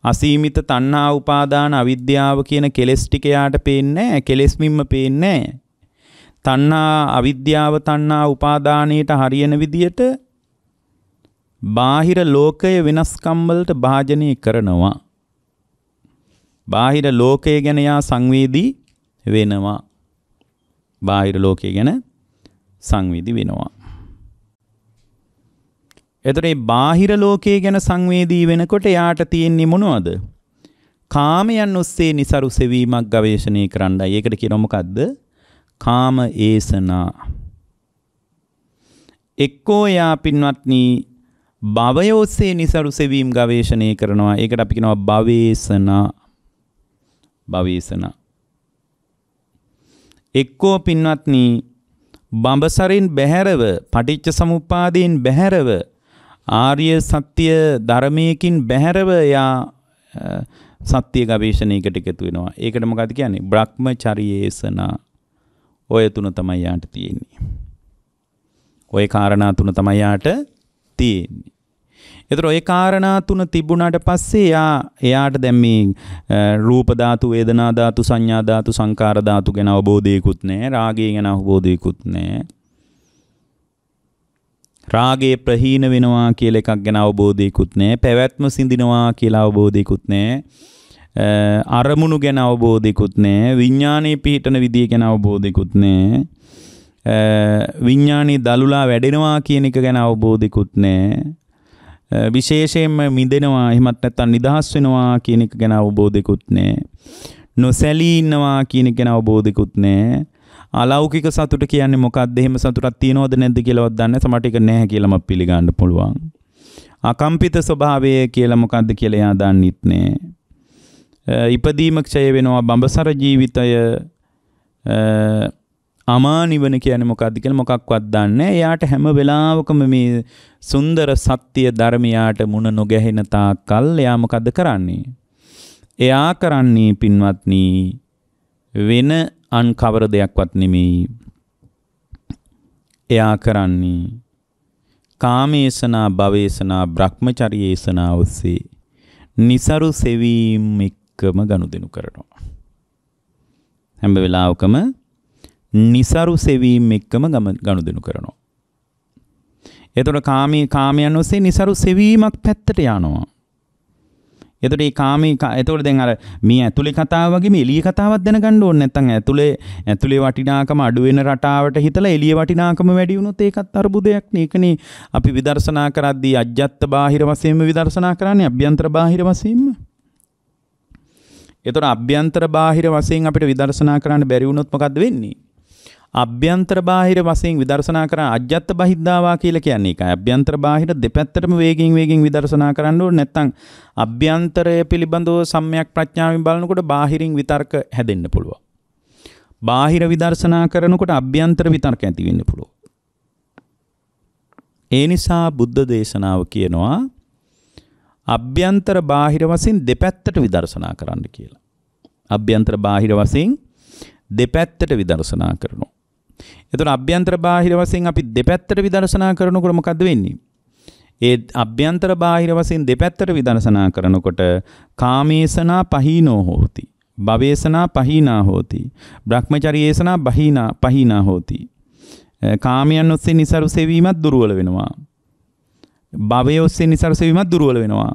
අසීමිත තණ්හා උපාදාන අවිද්‍යාව කියන කෙලෙස් ටික යාට පේන්නේ නැහැ. කෙලෙස් මිම්ම පේන්නේ නැහැ. තණ්හා අවිද්‍යාව තණ්හා උපාදානයට හරියන විදියට බාහිර ලෝකය වෙනස්කම් වලට භාජනය කරනවා. බාහිර ලෝකය ගැන යා සංවේදී වෙනවා. බාහිර ලෝකය ගැන සංවේදී වෙනවා. එතකොට මේ බාහිර ලෝකයේ ගැන සංවේදී වෙනකොට යාට තියෙන්නේ මොනවද? කාමයන් ඔස්සේ નિසරු සෙවීමක් ගවේෂණය කරන්නයි. ඒකට කියනවා මොකද්ද? කාම ඒසනා එක්කෝ යා පින්වත්නි භවය ඔස්සේ નિසරු සෙවීම ගවේෂණය කරනවා. ඒකට අපි කියනවා භවේසනා. භවේසනා. එක්කෝ පින්වත්නි බඹසරින් බැහැරව පටිච්ච සමුප්පාදයෙන් බැහැරව ආර්ය සත්‍ය ධර්මයකින් බැහැරව යා සත්‍ය ගවේෂණයකට එකතු වෙනවා. ඒකට මොකද කියන්නේ? බ්‍රහ්මචර්යේසනා ඔය තුන තමයි යාට තියෙන්නේ. ඔය කාරණා තුන තමයි යාට තියෙන්නේ. ඒතර ඔය කාරණා තුන තිබුණාට පස්සේ යා එයාට දැන් මේ රූප ධාතු, වේදනා ධාතු, සංඥා ධාතු, සංකාර ධාතු ගැන අවබෝධයකුත් නැහැ. රාගය ගැන අවබෝධයකුත් නැහැ. රාගේ ප්‍රහීන වෙනවා කියලා එකක් ගැන අවබෝධයකුත් නැහැ. පැවැත්ම සිඳිනවා කියලා අවබෝධයකුත් නැහැ. අරමුණු ගැන අවබෝධයකුත් නෑ විඤ්ඥානයේ පිහිටන විදිය ගැන අවබෝධයකුත් නෑ විඤ්ඥානී දළුලා වැඩෙනවා කියන එක ගැන අවබෝධයකුත් නෑ විශේෂයෙන්ම මිදෙනවා එහෙමත් නැත්තන් නිදහස් වෙනවා කියන එක ගැන අවබෝධයකුත් නෑ නොසැලී ඉන්නවා කියන එක අවබෝධිකුත් නැහැ. අලෞකික සතුට කියන්නේ මොකක්ද? එහෙම සතුටක් තියනවද නැද්ද කියලාවත් දන්නේ නැහැ. සමහර ටික නැහැ කියලාම පිළිගන්න පුළුවන්. අකම්පිත ස්වභාවය කියලා මොකක්ද කියලා එයා දන්නෙත් නැහැ. ඉපදීම ක්ෂය වෙනවා බඹසර ජීවිතය අමා නිවන කියන්නේ මොකක්ද කියලා මොකක්වත් දන්නේ එයාට හැම වෙලාවකම මේ සුන්දර සත්‍ය ධර්මයාට මුණ නොගැහෙන තාක්කල් එයා මොකද්ද කරන්නේ? එයා කරන්නේ පින්වත්නි වෙන අන් කවර දෙයක්වත් නෙමෙයි. එයා කරන්නේ කාමේසනා භවේසනා බ්‍රහ්මචර්යේසනා ඔස්සේ નિසරු සෙවීම එක්කම ගනුදෙනු කරනවා. හැම වෙලාවකම નિසරු සෙවීම එක්කම ගනුදෙනු කරනවා. එතකොට කාමී කාමයන් ඔස්සේ નિසරු සෙවීමක් පැත්තට යනවා. එතකොට මේ කාමී එතකොට දැන් අර මේ ඇතුලේ කතාව වගේම එළියේ කතාවක් දැනගන්න ඕනේ නැත්නම් ඇතුලේ ඇතුලේ වටිනාකම අඩු වෙන රටාවට හිතලා එළියේ වටිනාකම වැඩි වුණොත් ඒකත් අරුබුදයක් නේ. ඒකනේ අපි විදර්ශනා කරද්දී අජ්ජත් බාහිර වශයෙන්ම විදර්ශනා කරන්නේ අභ්‍යන්තර බාහිර වශයෙන්ම. එතකොට අභ්‍යන්තර බාහිර වශයෙන් අපිට විදර්ශනා කරන්න බැරි වුණොත් මොකද්ද වෙන්නේ? අභ්‍යන්තර බාහිර වශයෙන් විදර්ශනා කරන අජ්‍යත්ත බහිද්දාවා කියලා කියන්නේ ඒකයි. අභ්‍යන්තර බාහිර දෙපැත්තටම වේගින් වේගින් විදර්ශනා කරන්න ඕනේ නැත්නම් අභ්‍යන්තරය පිළිබඳව සම්‍යක් ප්‍රඥාවෙන් බලනකොට බාහිරින් විතර්ක හැදෙන්න පුළුවන්. බාහිර විදර්ශනා කරනකොට අභ්‍යන්තර විතර්ක ඇති වෙන්න පුළුවන්. ඒ නිසා බුද්ධ දේශනාව කියනවා අභ්‍යන්තර බාහිර වශයෙන් දෙපැත්තට විදර්ශනා කරන්න කියලා. අභ්‍යන්තර බාහිර වශයෙන් දෙපැත්තට විදර්ශනා කරනවා. එතකොට අභ්‍යන්තර බාහිර වශයෙන් අපි දෙපැත්තට විදර්ශනා කරනකොට මොකද්ද වෙන්නේ? ඒ අභ්‍යන්තර බාහිර වශයෙන් දෙපැත්තට විදර්ශනා කරනකොට කාමේසනා පහීනෝ හෝති. භවේසනා පහීනා හෝති. බ්‍රහ්මචරියේසනා බහීනා පහීනා හෝති. කාමයන් ඔස්සේ નિසරු සෙවීමත් දුර්වල වෙනවා. භවය ඔස්සේ નિසරු සෙවීමත් දුර්වල වෙනවා.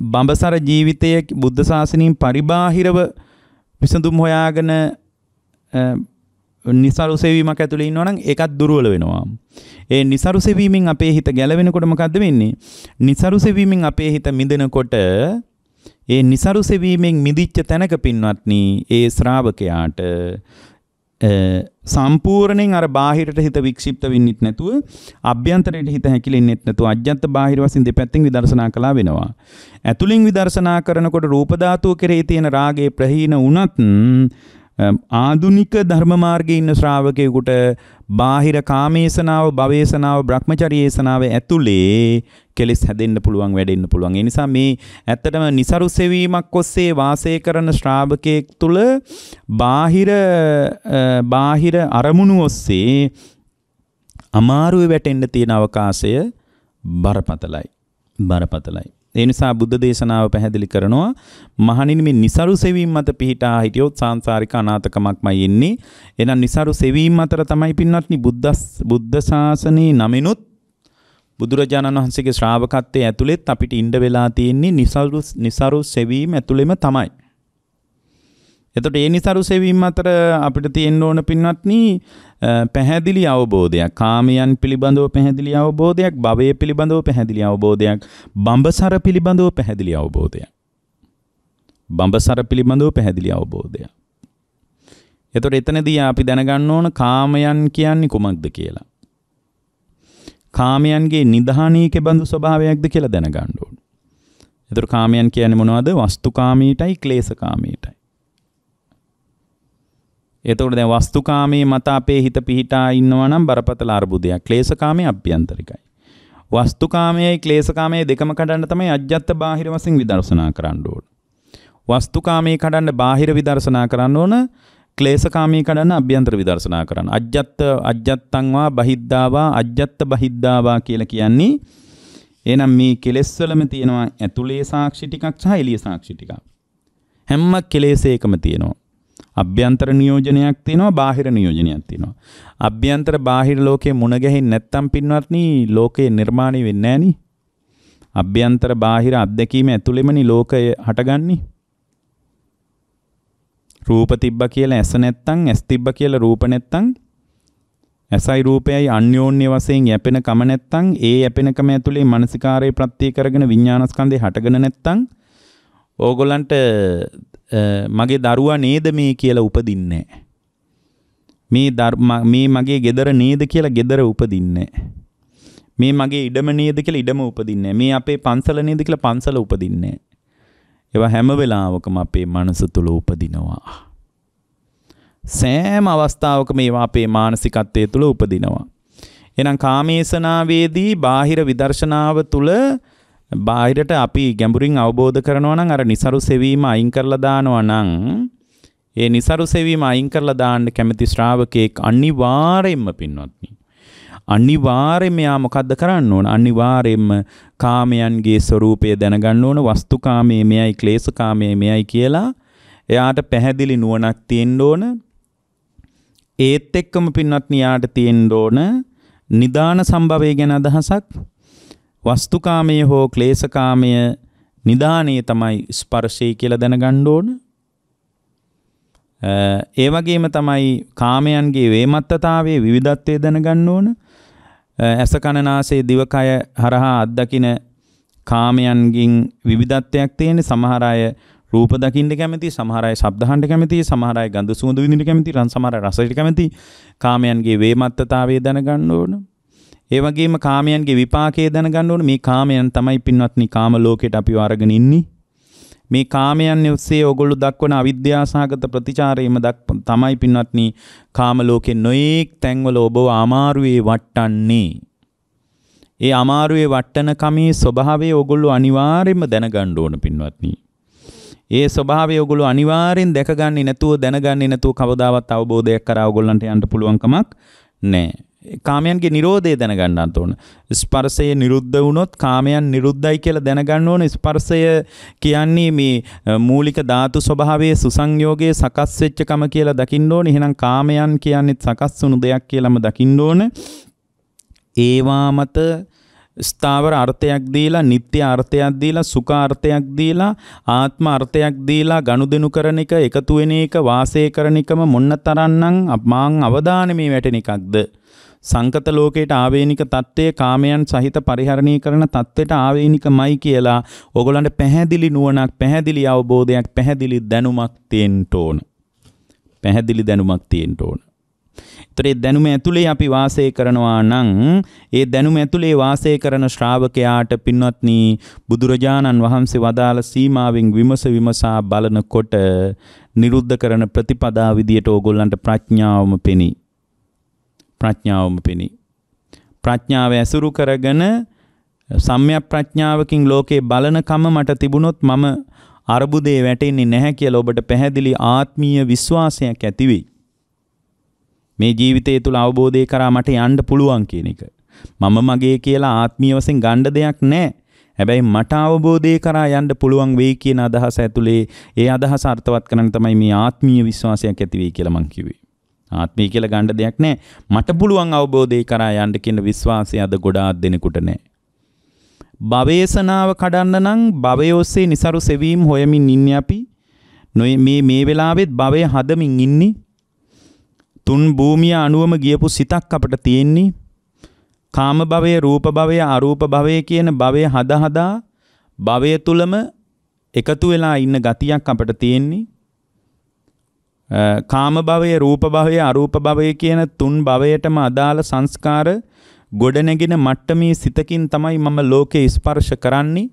බඹසර ජීවිතය බුද්ධ ශාසනයෙන් පරිබාහිරව විසඳුම් හොයාගෙන නිසරු සෙවීමක් ඇතුළේ ඉන්නවනම් ඒකත් දුර්වල වෙනවා. ඒ නිසරු සෙවීමෙන් අපේ හිත ගැලවෙනකොට මොකද්ද වෙන්නේ? නිසරු සෙවීමෙන් අපේ හිත මිදෙනකොට ඒ නිසරු සෙවීමෙන් මිදිච්ච තැනක පින්වත්නි ඒ ශ්‍රාවකයාට සම්පූර්ණයෙන් අර බාහිරට හිත වික්ෂිප්ත වෙන්නෙත් නැතුව අභ්‍යන්තරයට හිත හැකිලෙන්නෙත් නැතුව අජ්ජත් බාහිර වශයෙන් දෙපැත්තෙන් විදර්ශනා කළා වෙනවා. ඇතුලින් විදර්ශනා කරනකොට රූප ධාතුව කෙරෙහි තියෙන රාගේ ප්‍රහීන වුණත් ආදුනික ධර්ම මාර්ගයේ ඉන්න ශ්‍රාවකයෙකුට බාහිර කාමේසනාව, භවේසනාව, බ්‍රහ්මචර්යේසනාව ඇතුලේ කෙලෙස් හැදෙන්න පුළුවන්, වැඩෙන්න පුළුවන්. ඒ නිසා මේ ඇත්තටම નિසරු සෙවීමක් ඔස්සේ වාසය කරන ශ්‍රාවකයෙක් තුල බාහිර බාහිර අරමුණු ඔස්සේ අමාරුවේ වැටෙන්න තියෙන අවකාශය බරපතලයි. බරපතලයි. ඒ නිසා බුද්ධ දේශනාව පැහැදිලි කරනවා මහණෙනි මේ નિසරු සෙවීම මත පිහිටා හිටියොත් සාංශාරික අනාථකමක්මයි එන්නේ. එහෙනම් નિසරු සෙවීම අතර තමයි පින්වත්නි බුද්ධස් බුද්ධ ශාසනයේ නමිනුත් බුදුරජාණන් වහන්සේගේ ශ්‍රාවකත්වයේ ඇතුළෙත් අපිට ඉන්න වෙලා තියෙන්නේ નિසරු નિසරු සෙවීම ඇතුළෙම තමයි. එතකොට ඒ નિසරු සෙවීම අතර අපිට තියෙන්න ඕන පින්වත්නි පැහැදිලි අවබෝධයක්. කාමයන් පිළිබඳව පැහැදිලි අවබෝධයක් භවය පිළිබඳව පැහැදිලි අවබෝධයක් බඹසර පිළිබඳව පැහැදිලි අවබෝධයක්. බඹසර පිළිබඳව පැහැදිලි අවබෝධයක්. එතකොට එතනදී අපි දැනගන්න ඕන කාමයන් කියන්නේ කුමක්ද කියලා. කාමයන්ගේ නිධානීක බඳු ස්වභාවයක්ද කියලා දැනගන්න ඕන. එතකොට කාමයන් කියන්නේ මොනවද? වස්තුකාමීටයි ක්ලේශකාමීටයි. එතකොට දැන් වස්තුකාමයේ මත අපේ හිත පිහිටා ඉන්නවා නම් බරපතල අර්බුදයක්. ක්ලේශකාමයේ අභ්‍යන්තරිකයි. වස්තුකාමයේයි ක්ලේශකාමයේ දෙකම කඩන්න තමයි අජ්ජත් බාහිර වශයෙන් විදර්ශනා කරන්න ඕන. වස්තුකාමයේ කඩන්න බාහිර විදර්ශනා කරන්න ඕන. ක්ලේශකාමී කඩන්න අභ්‍යන්තර විදර්ශනා කරන්න. අජ්ජත් අජ්ජත්තංවා බහිද්දාවා අජ්ජත්ත බහිද්දාවා කියලා කියන්නේ එහෙනම් මේ කෙලෙස් වලම තියෙනවා ඇතුලේ සාක්ෂි ටිකක් සහ එළිය සාක්ෂි ටිකක්. හැම කෙලෙසේකම තියෙනවා. අභ්‍යන්තර නියෝජනයක් තියෙනවා බාහිර නියෝජනයක් තියෙනවා. අභ්‍යන්තර බාහිර ලෝකයේ මුණ ගැහෙන්නේ නැත්තම් පින්වත්නි ලෝකේ නිර්මාණය වෙන්නේ නැහෙනි. අභ්‍යන්තර බාහිර අත්දැකීම ඇතුළෙමනි ලෝකය හටගන්නේ. රූප තිබ්බ කියලා ඇස නැත්තම් ඇස් තිබ්බ කියලා රූප නැත්තම් ඇසයි රූපයයි අන්‍යෝන්‍ය වශයෙන් යැපෙන කම නැත්තම් ඒ යැපෙන කම ඇතුලේ මානසිකාරයේ ප්‍රත්‍ය කරගෙන විඥානස්කන්ධේ හටගෙන නැත්තම් ඕගොල්ලන්ට මගේ දරුවා නේද මේ කියලා උපදින්නේ මේ මේ මගේ ගෙදර නේද කියලා ගෙදර උපදින්නේ මේ මගේ ඉඩම නේද කියලා ඉඩම උපදින්නේ මේ අපේ පන්සල නේද කියලා පන්සල උපදින්නේ ඒවා හැම වෙලාවකම අපේ මනස තුල උපදිනවා. සෑම අවස්ථාවකම ඒවා අපේ මානසිකත්වයේ තුල උපදිනවා. එහෙනම් කාමේසනාවේදී බාහිර විදර්ශනාව තුල බාහිරට අපි ගැඹුරින් අවබෝධ කරනවා නම් අර નિසරු සෙවීම අයින් කරලා දානවා නම් ඒ નિසරු සෙවීම අයින් කරලා දාන්න කැමති ශ්‍රාවකෙක් අනිවාර්යයෙන්ම පින්වත්නි. අනිවාර්යයෙන්ම යා මොකද්ද කරන්න ඕන? අනිවාර්යයෙන්ම කාමයන්ගේ ස්වરૂපය දැනගන්න ඕන. වස්තුකාමයේ මෙයයි ක්ලේශකාමයේ මෙයයි කියලා එයාට පැහැදිලි නුවණක් තියෙන්න ඕන. ඒත් එක්කම පින්වත්නි යාට තියෙන්න ඕන නිදාන සම්භවය ගැන අදහසක්. වස්තුකාමය හෝ ක්ලේශකාමය නිදානයේ තමයි ස්පර්ශය කියලා දැනගන්න ඕන. ඒ වගේම තමයි කාමයන්ගේ වේමත්තතාවයේ විවිධත්වය දැනගන්න ඕන. ඇස කනනාසයේ දිවකය හරහා අත්දකින කාමයන්ගින් විවිධත්වයක් තියෙන සමහර අය රූප දකින්න කැමති සමහර අය ශබ්ද අහන්න කැමති සමහර අය ගඳ සුවඳ විඳින්න කැමති රන් සමහර රසයට කැමති කාමයන්ගේ වේමත්තතාවය දැනගන්න ඕන ඒ වගේම කාමයන්ගේ විපාකය දැනගන්න ඕන. මේ කාමයන් තමයි පින්වත්නි කාම ලෝකෙට අපිව අරගෙන ඉන්නේ. මේ කාමයන් ඔස්සේ ඔගොල්ලෝ දක්වන අවිද්‍යාසහගත ප්‍රතිචාරයේම දක් තමයි පින්වත්නි කාම ලෝකේ නොයේක් තැන්වල ඔබව අමාරුවේ වට්ටන්නේ ඒ අමාරුවේ වට්ටන කමේ ස්වභාවය ඔගොල්ලෝ අනිවාර්යයෙන්ම දැනගන්න ඕන පින්වත්නි. ඒ ස්වභාවය ඔගොල්ලෝ අනිවාර්යෙන් දැකගන්නේ නැතුව දැනගන්නේ නැතුව කවදාවත් අවබෝධයක් කරා ඔයගොල්ලන්ට යන්න පුළුවන් කමක් නැහැ. කාමයන්ගේ Nirodhe දැනගන්නත් ඕන. ස්පර්ශය නිරුද්ධ වුණොත් කාමයන් නිරුද්ධයි කියලා දැනගන්න ඕන. ස්පර්ශය කියන්නේ මේ මූලික ධාතු ස්වභාවයේ සුසංයෝගයේ සකස් වෙච්ච කම කියලා දකින්න ඕන. එහෙනම් කාමයන් කියන්නේ සකස් වුණු දෙයක් කියලාම දකින්න ඕන. ඒවා මත ස්ථාවර අර්ථයක් දීලා නිත්‍ය අර්ථයක් දීලා සුඛ අර්ථයක් දීලා ආත්ම අර්ථයක් දීලා ගනුදෙනු කරන එක එකතු වෙන එක වාසය කරන එකම මොන්න තරම්නම් මාං අවධානය මේ වැටෙන එකක්ද සංකත ලෝකයට ආවේනික தත්ත්වයේ කාමයන් සහිත පරිහරණය කරන தත්ත්වයට ආවේනිකමයි කියලා ඕගොල්ලන්ට පැහැදිලි නුවණක් පැහැදිලි අවබෝධයක් පැහැදිලි දැනුමක් තියෙන්න ඕන පැහැදිලි දැනුමක් තියෙන්න ඕන ඒතරේ දැනුම ඇතුලේ අපි වාසය කරනවා නම් ඒ දැනුම ඇතුලේ වාසය කරන ශ්‍රාවකයාට පින්වත්නි බුදුරජාණන් වහන්සේ වදාළ සීමාවෙන් විමස විමසා බලනකොට නිරුද්ධ කරන ප්‍රතිපදා විදියට ඕගොල්ලන්ට ප්‍රඥාවම පෙනී. ප්‍රඥාවම පෙනී. ප්‍රඥාව ඇසුරු කරගෙන සම්‍යක් ප්‍රඥාවකින් ලෝකේ බලන කම මට තිබුණොත් මම අරබුදේ වැටෙන්නේ නැහැ කියලා ඔබට පැහැදිලි ආත්මීය විශ්වාසයක් ඇති වෙයි. මේ ජීවිතය තුළ අවබෝධය කරා මට යන්න පුළුවන් කියන එක. මම මගේ කියලා ආත්මීය වශයෙන් ගන්න දෙයක් නැහැ. හැබැයි මට අවබෝධය කරා යන්න පුළුවන් වෙයි කියන අදහස ඇතුලේ ඒ අදහස අර්ථවත් කරන්න තමයි මේ ආත්මීය විශ්වාසයක් ඇති වෙයි කියලා මං කිව්වේ. ආත්මීය කියලා ගන්න දෙයක් නැහැ. මට පුළුවන් අවබෝධය කරා යන්න කියන විශ්වාසය අද ගොඩාක් දෙනෙකුට නැහැ. භවේසනාව කඩන්න නම් භවය ඔස්සේ નિසරු සෙවීම හොයමින් ඉන්නේ අපි. මේ මේ වෙලාවෙත් භවය හදමින් ඉන්නේ. තුන් භූමිය අනුවම ගියපු සිතක් අපට තියෙන්නේ. කාම භවය, රූප භවය, අරූප භවය කියන භවය හදා හදා භවය තුලම එකතු වෙලා ඉන්න ගතියක් අපට තියෙන්නේ. කාම භවය, රූප භවය, අරූප භවය කියන තුන් භවයටම අදාළ සංස්කාර ගොඩනැගෙන මට්ටමේ සිතකින් තමයි මම ලෝකේ ස්පර්ශ කරන්නේ.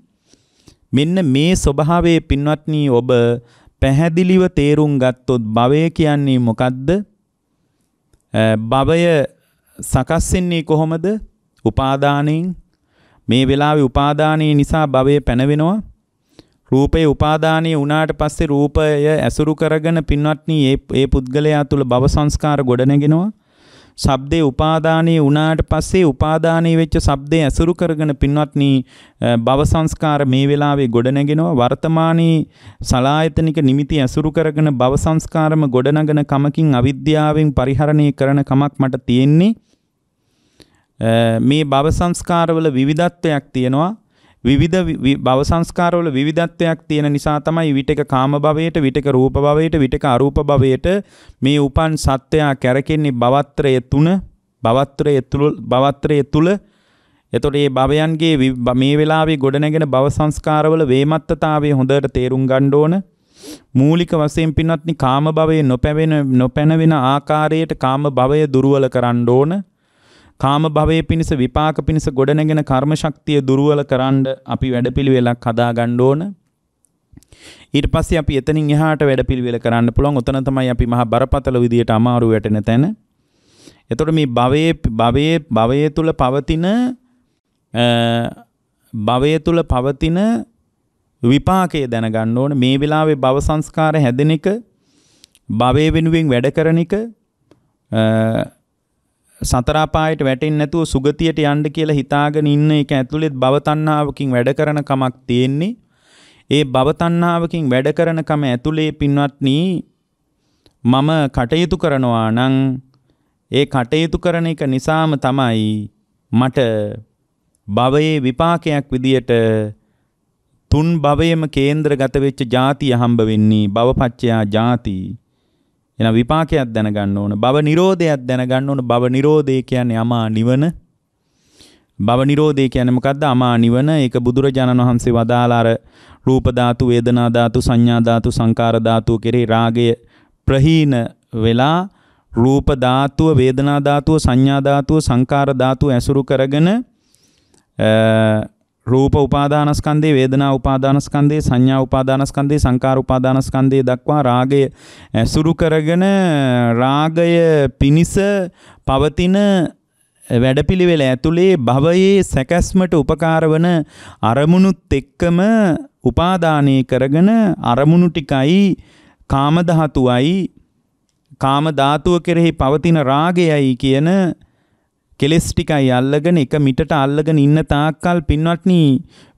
මෙන්න මේ ස්වභාවයේ පින්වත්නි ඔබ පැහැදිලිව තේරුම් ගත්තොත් භවය කියන්නේ මොකද්ද? භවය සකස් වෙන්නේ කොහොමද? උපාදානයෙන් මේ වෙලාවේ උපාදානයේ නිසා භවය පැනවෙනවා. රූපේ උපාදානීය වුණාට පස්සේ රූපය ඇසුරු කරගෙන පින්වත්නි ඒ ඒ පුද්ගලයා තුල භව සංස්කාර ගොඩනගෙනවා. ශබ්දේ උපාදානීය වුණාට පස්සේ උපාදානීය වෙච්ච ශබ්දේ ඇසුරු කරගෙන පින්වත්නි භව සංස්කාර මේ වෙලාවේ ගොඩනගෙනවා. වර්තමානයේ සලායතනික නිමිති ඇසුරු කරගෙන භව සංස්කාරම ගොඩනගන කමකින් අවිද්‍යාවෙන් පරිහරණය කරන කමක් මට තියෙන්නේ. මේ භව සංස්කාරවල විවිධත්වයක් තියෙනවා. විවිධ භව සංස්කාරවල විවිධත්වයක් තියෙන නිසා තමයි විටක කාම භවයට විටක රූප භවයට විටක අරූප භවයට මේ උපන් සත්වයා කැරකෙන්නේ භවත්‍රය තුන භවත්‍රය තුල භවත්‍රය තුල එතකොට මේ භවයන්ගේ මේ වෙලාවේ ගොඩනැගෙන භව සංස්කාරවල වේමත්තතාවය හොඳට තේරුම් ගන්න ඕන. මූලික වශයෙන් පින්වත්නි කාම භවයේ නොපැවෙන නොපැනවෙන ආකාරයට කාම භවය දුර්වල කරන්න ඕන. කාම භවයේ පිණිස විපාක පිණිස ගොඩනැගෙන කර්ම ශක්තිය දුර්වල කරන්න අපි වැඩපිළිවෙලක් හදා ගන්න ඕන. ඊට පස්සේ අපි එතනින් එහාට වැඩපිළිවෙල කරන්න පුළුවන්. උතන තමයි අපි මහා බරපතල විදියට අමාරු වැටෙන තැන. එතකොට මේ භවයේ භවයේ භවයේ තුල පවතින භවය තුල පවතින විපාකය දැනගන්න ඕන මේ වෙලාවේ භව සංස්කාර හැදෙන එක භවය වෙනුවෙන් වැඩ කරන එක සතර අපායට වැටෙන්නේ නැතුව සුගතියට යන්න කියලා හිතාගෙන ඉන්න එක ඇතුළේ භව තණ්හාවකින් වැඩ කරන කමක් තියෙන්නේ ඒ භව තණ්හාවකින් වැඩ කරන කම ඇතුළේ පින්වත්නි මම කටයුතු කරනවා නම් ඒ කටයුතු කරන එක නිසාම තමයි මට භවයේ විපාකයක් විදියට තුන් භවයේම කේන්ද්‍රගත වෙච්ච ಜಾතිය හම්බ වෙන්නේ භවපච්චයා ಜಾති. එන විපාකයක් දැනගන්න ඕන. භව නිරෝධයක් දැනගන්න ඕන. භව නිරෝධය කියන්නේ අමා නිවන. භව නිරෝධය කියන්නේ මොකද්ද? අමා නිවන. ඒක බුදුරජාණන් වහන්සේ වදාලා අර රූප ධාතු, වේදනා ධාතු, සංඥා ධාතු, සංකාර ධාතු කෙරේ රාගය ප්‍රහීන වෙලා රූප ධාතුව, වේදනා ධාතුව, සංඥා ධාතුව, සංකාර ධාතුව ඇසුරු කරගෙන රූප උපාදානස්කන්ධේ වේදනා උපාදානස්කන්ධේ සංඥා උපාදානස්කන්ධේ සංකාර උපාදානස්කන්ධේ දක්වා රාගය ඇසුරු කරගෙන රාගය පිනිස පවතින වැඩපිළිවෙල ඇතුලේ භවයේ සැකැස්මට උපකාර වන අරමුණුත් එක්කම උපාදානය කරගෙන අරමුණු ටිකයි කාම ධාතුවයි කාම ධාතුව කෙරෙහි පවතින රාගයයි කියන කෙලෙස් ටිකයි අල්ලගෙන එක මිටට අල්ලගෙන ඉන්න තාක්කල් පින්වත්නි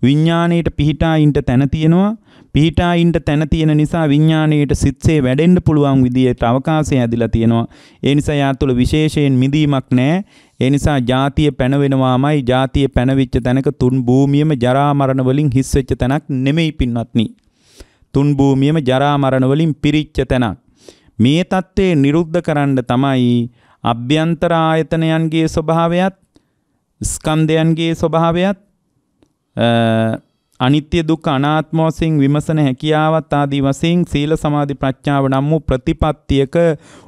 විඥාණයට පිහිටා ඉන්න තැන තියෙනවා. පිහිටා ඉන්න තැන තියෙන නිසා විඥාණයට සිත්සේ වැඩෙන්න පුළුවන් විදියට අවකාශය ඇදිලා තියෙනවා. ඒ නිසා යා තුළ විශේෂයෙන් මිදීමක් නැහැ. ඒ නිසා ජාතිය පැනවෙනවාමයි. ජාතිය පැනවිච්ච තැනක තුන් භූමියම ජරා මරණ වලින් හිස් වෙච්ච තැනක් නෙමෙයි පින්වත්නි. තුන් භූමියම ජරා මරණ වලින් පිරිච්ච තැනක්. මේ தත්ත්වය නිරුද්ධ කරන්න තමයි අභ්‍යන්තර ආයතනයන්ගේ ස්වභාවයත් ස්කන්ධයන්ගේ ස්වභාවයත් අනිත්‍ය දුක්ඛ අනාත්ම වශයෙන් විමසන හැකියාවත් ආදී වශයෙන් සීල සමාධි ප්‍රඥාව නම් වූ ප්‍රතිපත්තියක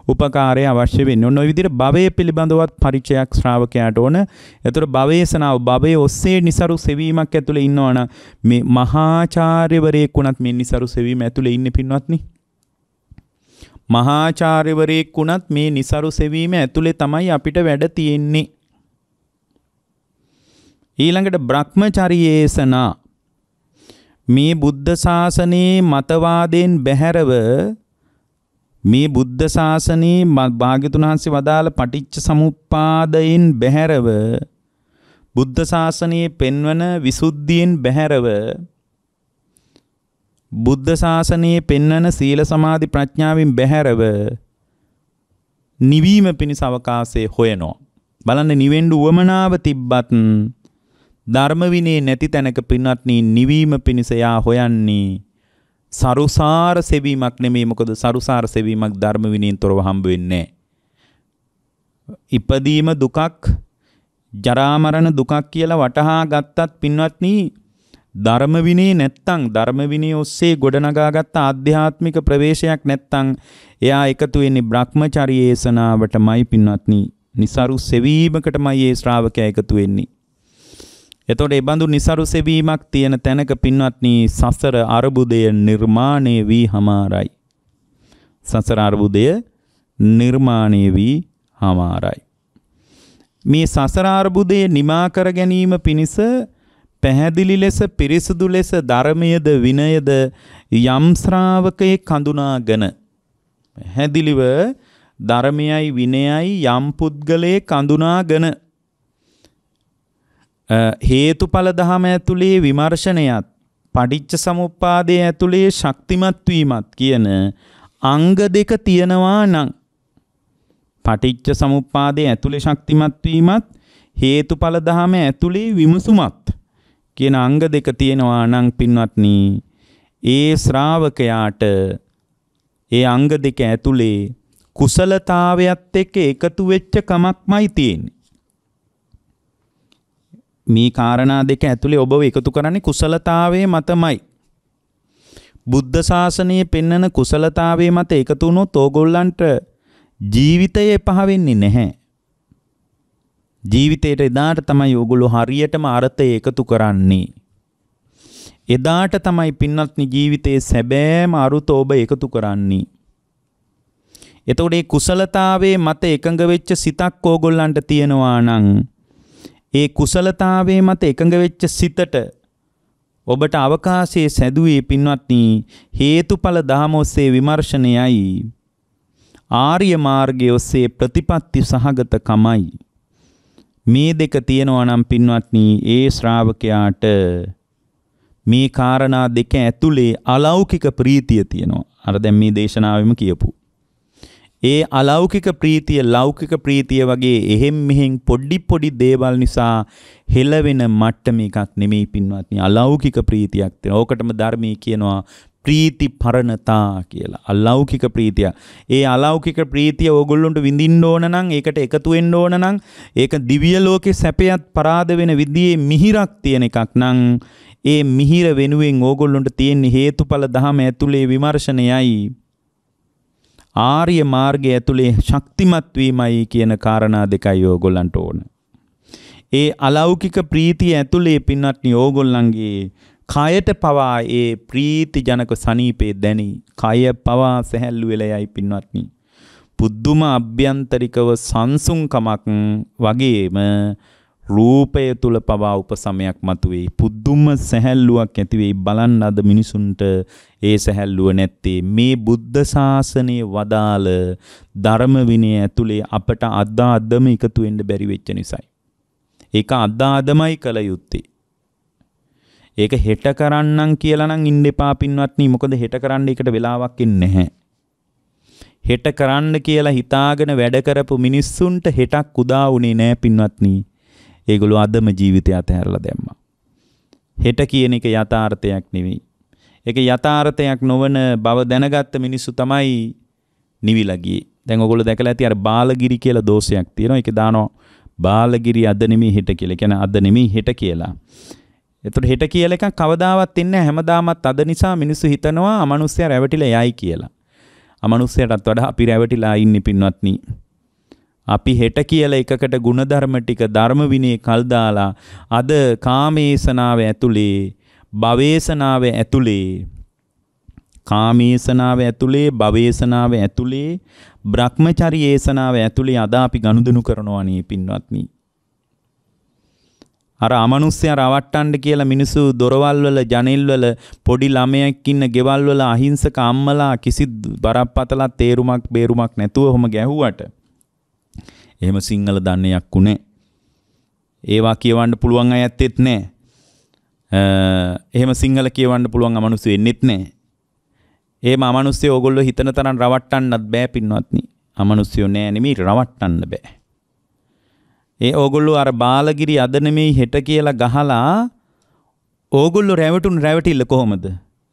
උපකාරය අවශ්‍ය වෙන්නේ. ඔන්න ඔය විදිහට භවය පිළිබඳවත් පරිචයක් ශ්‍රාවකයාට ඕන. ඒතර භවයේසනාව භවයේ ඔස්සේ નિසරු සෙවීමක් ඇතුලේ ඉන්නවනම් මේ මහාචාර්යවරයෙක් වුණත් මේ નિසරු සෙවීම ඇතුලේ ඉන්නේ පින්වත්නි. මහාචාර්යවරයෙක් වුණත් මේ નિසරු සෙවීම ඇතුලේ තමයි අපිට වැඩ තියෙන්නේ. ඊළඟට බ්‍රහ්මචරියේසනා මේ බුද්ධ ශාසනයේ මතවාදයෙන් බැහැරව මේ බුද්ධ ශාසනයේ භාග්‍යතුන් වහන්සේ වදාළ පටිච්ච සමුප්පාදයෙන් බැහැරව බුද්ධ ශාසනයේ පෙන්වන විසුද්ධියෙන් බැහැරව බුද්ධ ශාසනයේ පෙන්වන සීල සමාධි ප්‍රඥාවෙන් බැහැරව නිවීම පිණිස අවකාශය හොයනවා. බලන්න නිවෙන්න උවමනාව තිබ්බත් ධර්ම විනේ නැති තැනක පින්වත්නි නිවීම පිණිස යා හොයන්නේ සරුසාර සෙවීමක් නෙමෙයි මොකද සරුසාර සෙවීමක් ධර්ම විනයෙන් තොරව හම්බ වෙන්නේ ඉපදීම දුකක් ජරා මරණ දුකක් කියලා වටහා ගත්තත් පින්වත්නි ධර්ම විනේ නැත්තම් ධර්ම විනය ඔස්සේ ගොඩනගාගත්ත ආධ්‍යාත්මික ප්‍රවේශයක් නැත්තම් එයා එකතු වෙන්නේ Brahmacharyaේසනාවටමයි පින්වත්නි. નિසරු සෙවීමකටමයි ඒ ශ්‍රාවකයා එකතු වෙන්නේ. එතකොට ඒ බඳු નિසරු සෙවීමක් තියෙන තැනක පින්වත්නි සසර අරුබුදය නිර්මාණය වී හමාරයි. සසර අරුබුදය නිර්මාණය වී හමාරයි. මේ සසර අරුබුදය නිමා කර ගැනීම පිණිස පැහැදිලි ලෙස පිරිසුදු ලෙස ධර්මයේද විනයද යම් ශ්‍රාවකයෙක් හඳුනාගෙන පැහැදිලිව ධර්මයයි විනයයි යම් පුද්ගලයෙක් හඳුනාගෙන හේතුඵල දහම ඇතුලේ විමර්ශනයත් පටිච්ච සමුප්පාදයේ ඇතුලේ ශක්තිමත් වීමත් කියන අංග දෙක තියෙනවා නම් පටිච්ච සමුප්පාදයේ ඇතුලේ ශක්තිමත් වීමත් හේතුඵල දහම ඇතුලේ විමසුමත් කියන අංග දෙක තියෙනවා නම් පින්වත්නි ඒ ශ්‍රාවකයාට ඒ අංග දෙක ඇතුලේ කුසලතාවයත් එක්ක එකතු වෙච්ච කමක්මයි තියෙන්නේ. මේ කාරණා දෙක ඇතුලේ ඔබව එකතු කරන්නේ කුසලතාවයේ මතමයි. බුද්ධ ශාසනයේ පෙන්නන කුසලතාවයේ මත එකතු වුණොත් ඕගොල්ලන්ට ජීවිතය එපහ වෙන්නේ නැහැ. ජීවිතයට එදාට තමයි ඕගොල්ලෝ හරියටම අර්ථය එකතු කරන්නේ. එදාට තමයි පින්වත්නි ජීවිතයේ සැබෑම අරුත ඔබ එකතු කරන්නේ. එතකොට මේ කුසලතාවයේ මත එකඟ වෙච්ච සිතක් ඕගොල්ලන්ට තියෙනවා නම් ඒ කුසලතාවයේ මත එකඟ වෙච්ච සිතට ඔබට අවකාශයේ සැදුවේ පින්වත්නි හේතුඵල දහම ඔස්සේ විමර්ශනයයි ආර්ය මාර්ගයේ ඔස්සේ ප්‍රතිපත්ති සහගත කමයි මේ දෙක තියෙනවා නම් පින්වත්නි ඒ ශ්‍රාවකයාට මේ කාරණා දෙක ඇතුලේ අලෞකික ප්‍රීතිය තියෙනවා අර දැන් මේ දේශනාවෙම කියපු ඒ අලෞකික ප්‍රීතිය ලෞකික ප්‍රීතිය වගේ එහෙම් මෙහෙම් පොඩි පොඩි දේවල් නිසා හෙලවෙන මට්ටම එකක් නෙමෙයි පින්වත්නි අලෞකික ප්‍රීතියක් තියෙනවා. ඕකටම ධර්මයේ කියනවා ප්‍රීති පරණතා කියලා. අලෞකික ප්‍රීතිය. ඒ අලෞකික ප්‍රීතිය ඕගොල්ලොන්ට විඳින්න ඕන නම් ඒකට එකතු වෙන්න ඕන නම් ඒක දිව්‍ය ලෝකේ සැපයත් පරාද වෙන විදිහේ මිහිරක් තියෙන එකක් නම් ඒ මිහිර වෙනුවෙන් ඕගොල්ලොන්ට තියෙන හේතුඵල ධම ඇතුලේ විමර්ශනයයි ආර්ය මාර්ගය ඇතුලේ ශක්තිමත් වීමයි කියන කාරණා දෙකයි ඕගොල්ලන්ට ඕන. ඒ අලෞකික ප්‍රීතිය ඇතුලේ පින්වත්නි ඕගොල්ලන්ගේ කයට පවා ඒ ප්‍රීති ජනක සනීපේ දැනි කය පවා සැහැල්ලු වෙලයයි පින්වත්නි. පුද්දුම අභ්‍යන්තරිකව සංසුන්කමක් වගේම රූපය තුල පවා උපසමයක් මතුවේ. පුදුම සැහැල්ලුවක් ඇති වෙයි. බලන්න අද මිනිසුන්ට ඒ සැහැල්ලුව නැත්තේ මේ බුද්ධ ශාසනයේ වදාළ ධර්ම විනය ඇතුලේ අපට අද අදම එකතු වෙන්න බැරි වෙච්ච නිසායි. ඒක අද අදමයි කළ යුත්තේ. ඒක හෙට කරන්නම් කියලා නම් ඉන්න එපා පින්වත්නි. මොකද හෙට කරන්න එකට වෙලාවක් ඉන්නේ නැහැ. හෙට කරන්න කියලා හිතාගෙන වැඩ කරපු මිනිස්සුන්ට හෙටක් උදා වුණේ නෑ පින්වත්නි. ඒගොල්ලෝ අදම ජීවිතය අතහැරලා දැම්මා. හෙට කියන එක යථාර්ථයක් නෙවෙයි. ඒක යථාර්ථයක් නොවන බව දැනගත්ත මිනිස්සු තමයි නිවිලා ගියේ. දැන් ඔයගොල්ලෝ දැකලා ඇති අර බාලගිරි කියලා දෝෂයක් තියෙනවා. ඒක දානවා බාලගිරි අද නෙමෙයි හෙට කියලා. කියන්නේ අද නෙමෙයි හෙට කියලා. එතකොට හෙට කියලා එකක් කවදාවත් ඉන්නේ හැමදාමත් අද නිසා මිනිස්සු හිතනවා අමනුස්සයා රැවටිලා යයි කියලා. අමනුස්සයටත් වඩා අපි රැවටිලා ඉන්නේ පින්වත්නි. අපි හෙට කියලා එකකට ಗುಣධර්ම ටික ධර්ම විනය කල් දාලා අද කාමේසනාව ඇතුලේ භවේසනාව ඇතුලේ කාමේසනාව ඇතුලේ භවේසනාව ඇතුලේ බ්‍රහ්මචර්යේසනාව ඇතුලේ අද අපි ගනුදෙනු කරනවා නේ පින්වත්නි අර අමනුෂ්‍යය රවට්ටන්න කියලා මිනිස්සු දොරවල් වල ජනෙල් වල පොඩි ළමයෙක් ඉන්න ගෙවල් වල අහිංසක අම්මලා කිසි බරපතල තේරුමක් බේරුමක් නැතුව ඔහොම ගැහුවට එහෙම සිංහල දන්නේ යක්කුනේ. ඒවා කියවන්න පුළුවන් අය ඇත්තෙත් නැහැ. එහෙම සිංහල කියවන්න පුළුවන් අමනුස්සය වෙන්නෙත් නැහැ. එහෙම අමනුස්සය ඕගොල්ලෝ හිතන තරම් රවට්ටන්නත් බෑ පින්වත්නි. අමනුස්සයෝ නෑ නෙමෙයි රවට්ටන්න බෑ. ඒ ඕගොල්ලෝ අර බාලගිරි අද නෙමෙයි හෙට කියලා ගහලා ඕගොල්ලෝ රැවටුන් රැවටිල්ල කොහොමද?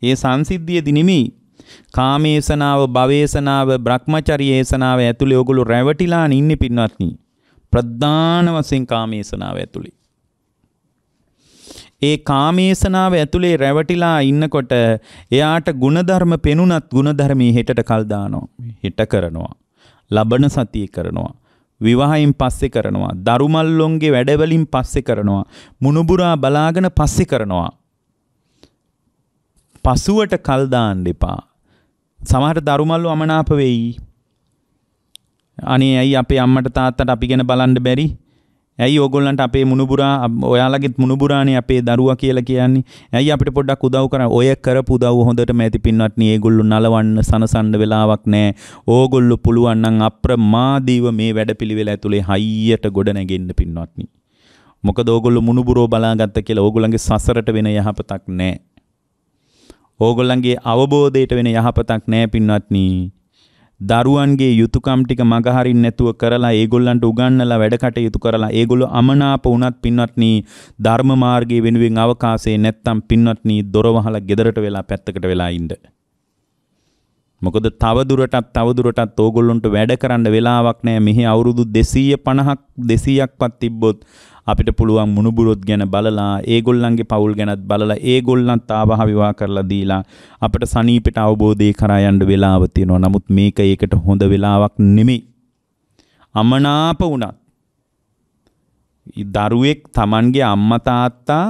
ඒ සංසිද්ධියේදී නෙමෙයි කාමේසනාව භවේසනාව බ්‍රහ්මචරියේසනාව ඇතුලේ ඕගොල්ලෝ රැවටිලා ඉන්නේ පින්වත්නි. ප්‍රධාන වශයෙන් කාමේසනාව ඇතුලේ. ඒ කාමේසනාව ඇතුලේ රැවටිලා ඉන්නකොට එයාට ಗುಣධර්ම පෙනුනත් ಗುಣධර්මී හෙටට කල් දානවා. හෙට කරනවා. ලබන සතිය කරනවා. විවාහයෙන් පස්සේ කරනවා. දරුමල්ලොන්ගේ වැඩවලින් පස්සේ කරනවා. මුණුබුරා බලාගෙන පස්සේ කරනවා. පසුවට කල් දාන්න එපා. සමහර දරුමල්ලු අමනාප වෙයි. අනේ ඇයි අපේ අම්මට තාත්තට අපි ගැන බලන්න බැරි? ඇයි ඕගොල්ලන්ට අපේ මුණුබුරා ඔයාලගෙත් මුණුබුරානේ අපේ දරුවා කියලා කියන්නේ. ඇයි අපිට පොඩ්ඩක් උදව් කරන්න. ඔය කරපු උදව් හොඳටම ඇති පින්වත්නි. ඒගොල්ලෝ නලවන්න සනසන්න වෙලාවක් නැහැ. ඕගොල්ලෝ පුළුවන් නම් අප්‍රමාදීව මේ වැඩපිළිවෙල ඇතුලේ හයියට ගොඩ නැගෙන්න පින්වත්නි. මොකද ඕගොල්ලෝ මුණුබුරෝ බලාගත්ත කියලා ඕගොල්ලන්ගේ සසරට වෙන යහපතක් නැහැ. ඕගොල්ලන්ගේ අවබෝධයට වෙන යහපතක් නෑ පින්වත්නි. දරුවන්ගේ යුතුයකම් ටික මගහරින්න නැතුව කරලා ඒගොල්ලන්ට උගන්වලා වැඩ කටයුතු කරලා ඒගොල්ලෝ අමනාප වුණත් පින්වත්නි ධර්ම මාර්ගයේ වෙනුවෙන් අවකාශයේ නැත්තම් පින්වත්නි දොර වහලා ගෙදරට වෙලා පැත්තකට වෙලා ඉන්න. මොකද තව දුරටත් තව දුරටත් ඕගොල්ලොන්ට වැඩ කරන්න වෙලාවක් නැහැ. මෙහි අවුරුදු 250ක් 200ක්වත් තිබ්බොත් අපිට පුළුවන් මුණුබුරොත් ගැන බලලා ඒගොල්ලන්ගේ පවුල් ගැනත් බලලා ඒගොල්ලන්ත් ආවහ විවාහ කරලා දීලා අපිට සනීපෙට අවබෝධය කරා යන්න වෙලාව තියෙනවා. නමුත් මේක ඒකට හොඳ වෙලාවක් නෙමෙයි. අමනාප වුණත් දරුවෙක් Tamanගේ අම්මා තාත්තා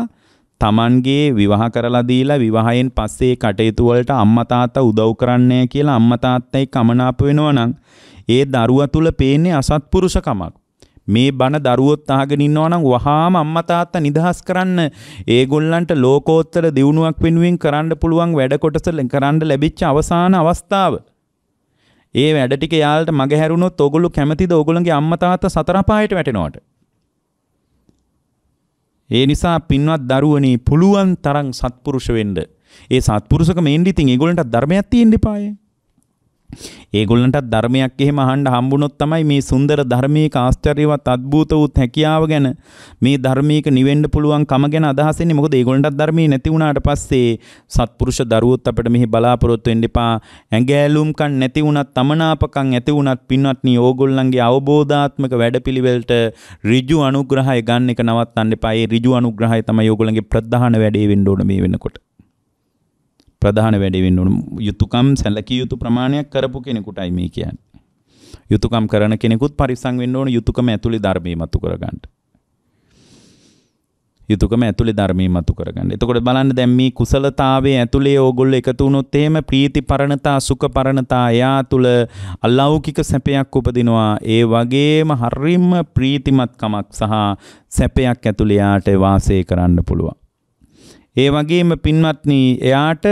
Tamanගේ විවාහ කරලා දීලා විවාහයෙන් පස්සේ කටයුතු වලට අම්මා තාත්තා උදව් කරන්නේ කියලා අම්මා තාත්තා එක්ක අමනාප වෙනවා නම් ඒ දරුවා තුල පේන්නේ අසත්පුරුෂකමක්. මේ බණ දරුවොත් අහගෙන ඉන්නවා නම් වහාම අම්මා තාත්තා නිදහස් කරන්න ඒගොල්ලන්ට ලෝකෝත්තර දියුණුවක් වෙනුවෙන් කරන්න පුළුවන් වැඩ කොටස කරන්න ලැබිච්ච අවසාන අවස්ථාව. ඒ වැඩ ටික යාළට මග හැරුණොත් ඔගොල්ලෝ කැමතිද ඔගොල්ලන්ගේ අම්මා තාත්තා සතර පායට වැටෙනවට? ඒ නිසා පින්වත් දරුවනේ පුළුවන් තරම් සත්පුරුෂ වෙන්න. ඒ සත්පුරුෂකම එන්න ඉතින් ඒගොල්ලන්ට ධර්මයක් තියෙන්න එපායේ. ඒගොල්ලන්ටත් ධර්මයක් එහෙම අහන්න හම්බුනොත් තමයි මේ සුන්දර ධර්මයක ආශ්චර්යවත් අద్భుත වූ හැකියාව ගැන මේ ධර්මයක නිවෙන්න පුළුවන් කම ගැන අදහස් එන්නේ. මොකද ඒගොල්ලන්ටත් ධර්මයේ නැති වුණාට පස්සේ සත්පුරුෂ දරුවොත් අපිට මෙහි බලාපොරොත්තු වෙන්න එපා. ඇඟෑලුම්කම් නැති වුණත් තමනාපකම් ඇති වුණත් පින්වත්නි ඕගොල්ලන්ගේ අවබෝධාත්මක වැඩපිළිවෙලට ඍජු අනුග්‍රහය ගන්න එක නවත්තන්න එපා. ඒ ඍජු අනුග්‍රහය තමයි ඕගොල්ලන්ගේ ප්‍රධාන වැඩේ වෙන්න ඕන මේ වෙනකොට. ප්‍රධාන වැඩේ වෙන්න ඕන යුතුයකම් සැලකිය යුතු ප්‍රමාණයක් කරපු කෙනෙකුටයි මේ කියන්නේ. යුතුයකම් කරන කෙනෙකුත් පරිස්සම් වෙන්න ඕන යුතුයකම ඇතුලේ ධර්මයේ මතු කරගන්න. යුතුයකම ඇතුලේ ධර්මයේ මතු කරගන්න. එතකොට බලන්න දැන් මේ කුසලතාවයේ ඇතුලේ ඕගොල්ලෝ එකතු වුණොත් එහෙම ප්‍රීති පරණතා සුඛ පරණතා එයා තුල අලෞකික සැපයක් උපදිනවා. ඒ වගේම හරිම ප්‍රීතිමත්කමක් සහ සැපයක් ඇතුලේ යාට වාසය කරන්න පුළුවන්. ඒ වගේම පින්වත්නි එයාට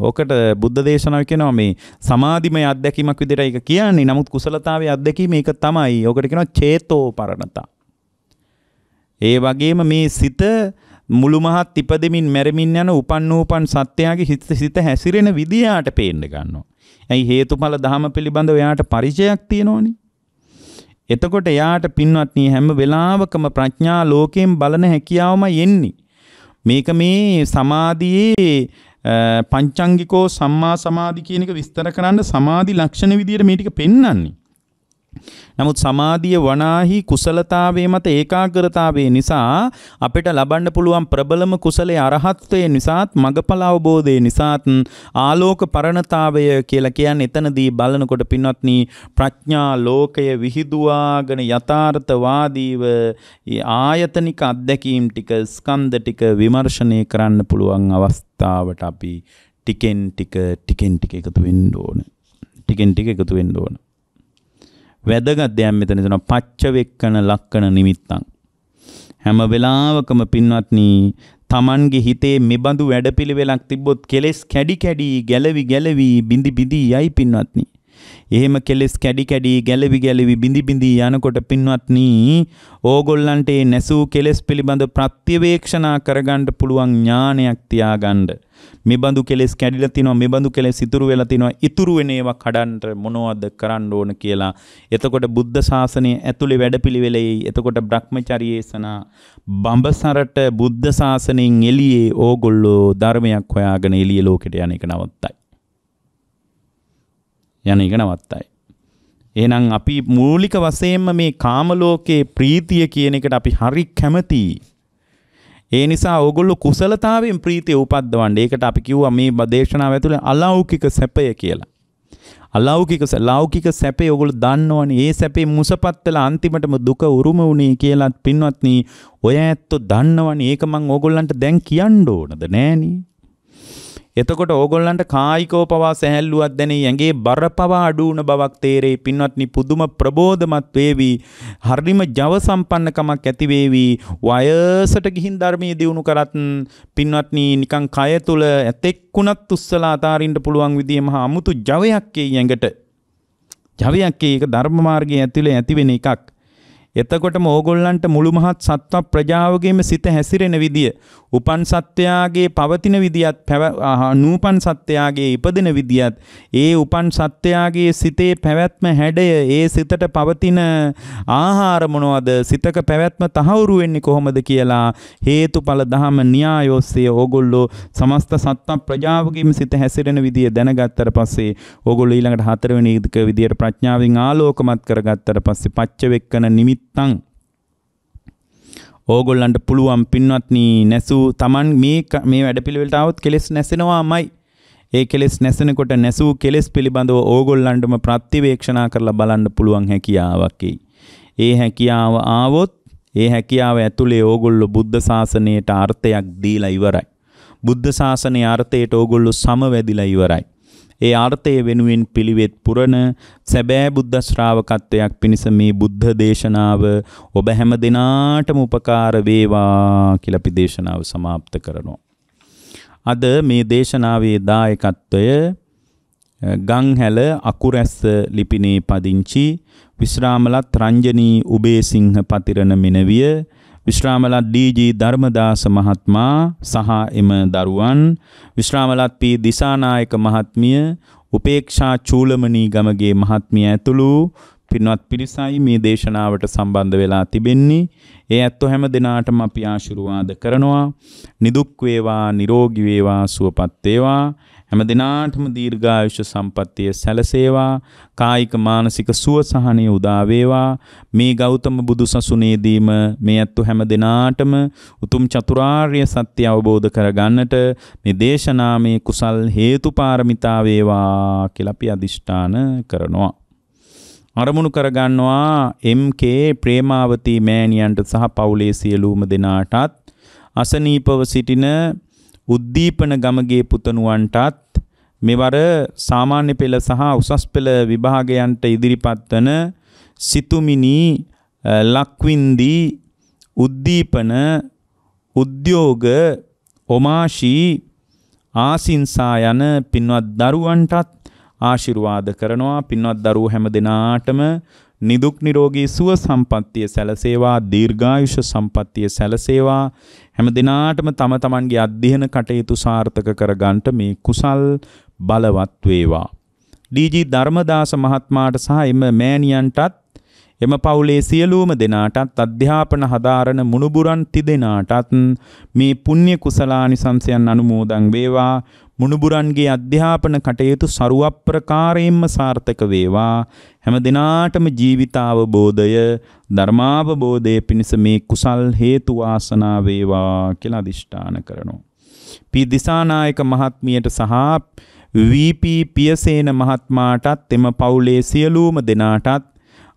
ඕකට බුද්ධ දේශනාව කියනවා මේ සමාධිමය අත්දැකීමක් විදිහට ඒක කියන්නේ. නමුත් කුසලතාවයේ අත්දැකීම ඒක තමයි. ඕකට කියනවා චේතෝ පරණතා. ඒ වගේම මේ සිත මුළු මහත් ඉපදෙමින් මැරෙමින් යන උපන් නූපන් සත්‍යයගේ හිත සිත හැසිරෙන විදියට පේන්න ගන්නවා. ඇයි හේතුඵල ධහම පිළිබඳව එයාට පරිචයක් තියෙනවනේ. එතකොට එයාට පින්වත්නි හැම වෙලාවකම ප්‍රඥා ලෝකයෙන් බලන හැකියාවම එන්නේ. මේක මේ සමාධියේ පංචංගිකෝ සම්මා සමාධි කියන එක විස්තර කරන්න සමාධි ලක්ෂණ විදියට මේ ටික පෙන්වන්නේ. නමුත් සමාධිය වනාහි කුසලතාවේ මත ඒකාග්‍රතාවේ නිසා අපිට ලබන්න පුළුවන් ප්‍රබලම කුසලයේ අරහත්ත්වයේ නිසාත් මගඵල අවබෝධයේ නිසාත් ආලෝක පරණතාවය කියලා කියන්නේ එතනදී බලනකොට පින්වත්නි ප්‍රඥා ලෝකය විහිදුවාගෙන යථාර්ථවාදීව ආයතනික අත්දැකීම් ටික ස්කන්ධ ටික විමර්ශනය කරන්න පුළුවන් අවස්ථාවට අපි ටිකෙන් ටික ටිකෙන් ටික එකතු වෙන්න ඕන. ටිකෙන් ටික එකතු වෙන්න ඕන. වැදගත් දෙයක් මෙතන තියෙනවා පච්ච වෙක්කන ලක්කන නිමිත්තං. හැම වෙලාවකම පින්වත්නි Tamanගේ හිතේ මෙබඳු වැඩපිළිවෙලක් තිබ්බොත් කෙලෙස් කැඩි කැඩි ගැලවි ගැලවි බිඳි බිඳි යයි පින්වත්නි. එහෙම කෙලෙස් කැඩි කැඩි ගැලවි ගැලවි බිඳි බිඳි යනකොට පින්වත්නි ඕගොල්ලන්ට ඒ නැසූ කෙලෙස් පිළිබඳ ප්‍රත්‍යවේක්ෂණා කරගන්න පුළුවන් ඥානයක් තියාගන්න. මෙබඳු කෙලෙස් කැඩිලා තිනවා මෙබඳු කෙලෙස් ඉතුරු වෙලා තිනවා ඉතුරු වෙන ඒවා කඩන්න මොනවද කරන්න ඕන කියලා. එතකොට බුද්ධ ශාසනය ඇතුලේ වැඩපිළිවෙලෙයි. එතකොට Brahmacharyeසන බඹසරට බුද්ධ ශාසනයෙන් එළියේ ඕගොල්ලෝ ධර්මයක් හොයාගෙන එළිය ලෝකෙට යන එක නවත්තයි. යන එක නවත්තයි. එහෙනම් අපි මූලික වශයෙන්ම මේ කාම ලෝකයේ ප්‍රීතිය කියන එකට අපි හරි කැමතියි. ඒ නිසා ඕගොල්ලෝ කුසලතාවයෙන් ප්‍රීතිය උපද්දවන්න. ඒකට අපි කිව්වා මේ දේශනාව ඇතුලේ අලෞකික සැපය කියලා. අලෞකික ලෞකික සැපේ ඕගොල්ලෝ දන්නවනේ. ඒ සැපේ මුසපත් වෙලා අන්තිමටම දුක උරුම වුණේ කියලා පින්වත්නි ඔය ඇත්තෝ දන්නවනේ. ඒක මම ඕගොල්ලන්ට දැන් කියන්න ඕනද නෑනේ. එතකොට ඕගොල්ලන්ට කායිකව පවා සැහැල්ලුවක් දැනේ ඇඟේ බර පවා අඩු වුණ බවක් තේරෙයි පින්වත්නි පුදුම ප්‍රබෝධමත් වේවි. හරිම ජව සම්පන්නකමක් ඇති වේවි. වයසට ගිහින් ධර්මයේ දියුණු කරත් පින්වත්නි නිකන් කය තුල ඇතෙක්ුණත් උස්සලා අතාරින්න පුළුවන් විදිහේ මහා අමුතු ජවයක් එයි ඇඟට. ජවයක් ඒක ධර්ම මාර්ගයේ ඇතුලේ ඇති වෙන එකක්. එතකොටම ඕගොල්ලන්ට මුළු මහත් සත්ව ප්‍රජාවගේම සිත හැසිරෙන විදිය, උපන් සත්වයාගේ පවතින විදියත්, නූපන් සත්වයාගේ ඉපදෙන විදියත්, ඒ උපන් සත්වයාගේ සිතේ පැවැත්ම හැඩය, ඒ සිතට පවතින ආහාර මොනවද, සිතක පැවැත්ම තහවුරු වෙන්නේ කොහොමද කියලා හේතුඵල ධම න්‍යායෝස්සේ ඕගොල්ලෝ සමස්ත සත්ව ප්‍රජාවගේම සිත හැසිරෙන විදිය දැනගත්තට පස්සේ ඕගොල්ලෝ ඊළඟට හතරවෙනි විදියට ප්‍රඥාවෙන් ආලෝකමත් කරගත්තට පස්සේ පච්ච වෙක්කන නිමිත් නිමිත්තං ඕගොල්ලන්ට පුළුවන් පින්වත්නි නැසූ Taman මේ මේ වැඩපිළිවෙලට આવොත් කෙලෙස් නැසෙනවාමයි. ඒ කෙලෙස් නැසෙනකොට නැසූ කෙලෙස් පිළිබඳව ඕගොල්ලන්ටම ප්‍රතිවේක්ෂණා කරලා බලන්න පුළුවන් හැකියාවක් ඒ හැකියාව ආවොත් ඒ හැකියාව ඇතුලේ ඕගොල්ලෝ බුද්ධ ශාසනයට අර්ථයක් දීලා ඉවරයි. බුද්ධ ශාසනයේ අර්ථයට ඕගොල්ලෝ සමවැදිලා ඉවරයි. ඒ ආර්ථය වෙනුවෙන් පිළිවෙත් පුරන සැබෑ බුද්ධ ශ්‍රාවකත්වයක් පිණිස මේ බුද්ධ දේශනාව ඔබ හැම දිනාටම උපකාර වේවා කියලා අපි දේශනාව સમાપ્ત කරනවා. අද මේ දේශනාවේ දායකත්වය ගංහැල අකුරැස්ස ලිපිනේ පදිංචි විශ්‍රාමලත් රංජනී උබේසිංහ පතිරණ මෙනවිය විශ්‍රාමලත් ඩීජී ධර්මදාස මහත්මයා සහ එම දරුවන් විශ්‍රාමලත් පී දිසානායක මහත්මිය උපේක්ෂා චූලමණී ගමගේ මහත්මිය ඇතුළු පින්වත් පිරිසයි මේ දේශනාවට සම්බන්ධ වෙලා තිබෙන්නේ. ඒ ඇත්තෝ හැම දිනාටම අපි ආශිර්වාද කරනවා. නිදුක් වේවා, නිරෝගී වේවා, සුවපත් වේවා. හැම දිනාටම දීර්ඝායුෂ සම්පන්නිය සැලසේවා. කායික මානසික සුව සහනය උදා වේවා. මේ ගෞතම බුදුසසුනේදීම මේ ඇත්තු හැම දිනාටම උතුම් චතුරාර්ය සත්‍ය අවබෝධ කරගන්නට මේ දේශනාමේ කුසල් හේතුපාරමිතා වේවා කියලා අපි අදිෂ්ඨාන කරනවා. අරමුණු කරගන්නවා MK ප්‍රේමාවතී මෑණියන්ට සහ පවුලේ සියලුම දෙනාටත් අසනීපව සිටින උද්දීපන ගමගේ පුතණුවන්ටත් මෙවර සාමාන්‍ය පෙළ සහ උසස් පෙළ විභාගයන්ට ඉදිරිපත් වන සිතුමිනි ලක්වින්දී උද්දීපන උද්‍යෝග ඔමාෂී ආසින්සා යන පින්වත් දරුවන්ටත් ආශිර්වාද කරනවා. පින්වත් දරුවෝ හැම දිනාටම නිදුක් නිරෝගී සුව සම්පන්නිය සැලසේවා දීර්ඝායුෂ සම්පන්නිය සැලසේවා හැම දිනාටම තම තමන්ගේ අධ්‍යයන කටයුතු සාර්ථක කරගන්නට මේ කුසල් බලවත් වේවා. ඩීජී ධර්මදාස මහත්මයාට සහ එම මෑණියන්ටත් එම පවුලේ සියලුම දෙනාටත් අධ්‍යාපන හදාරන මුණුබුරන් තිදෙනාටත් මේ පුණ්‍ය කුසලානිසංසයන් අනුමෝදන් වේවා මුණුබුරන්ගේ අධ්‍යාපන කටයුතු ਸਰුවප්‍රකාරයෙන්ම සාර්ථක වේවා හැම දිනාටම ජීවිතාවබෝධය ධර්මාවබෝධය පිණිස මේ කුසල් හේතු වාසනා වේවා කියලා අදිෂ්ඨාන කරනවා. පී දිසානායක මහත්මියට සහ වීපී පියසේන මහත්මාටත් එම පවුලේ සියලුම දෙනාටත්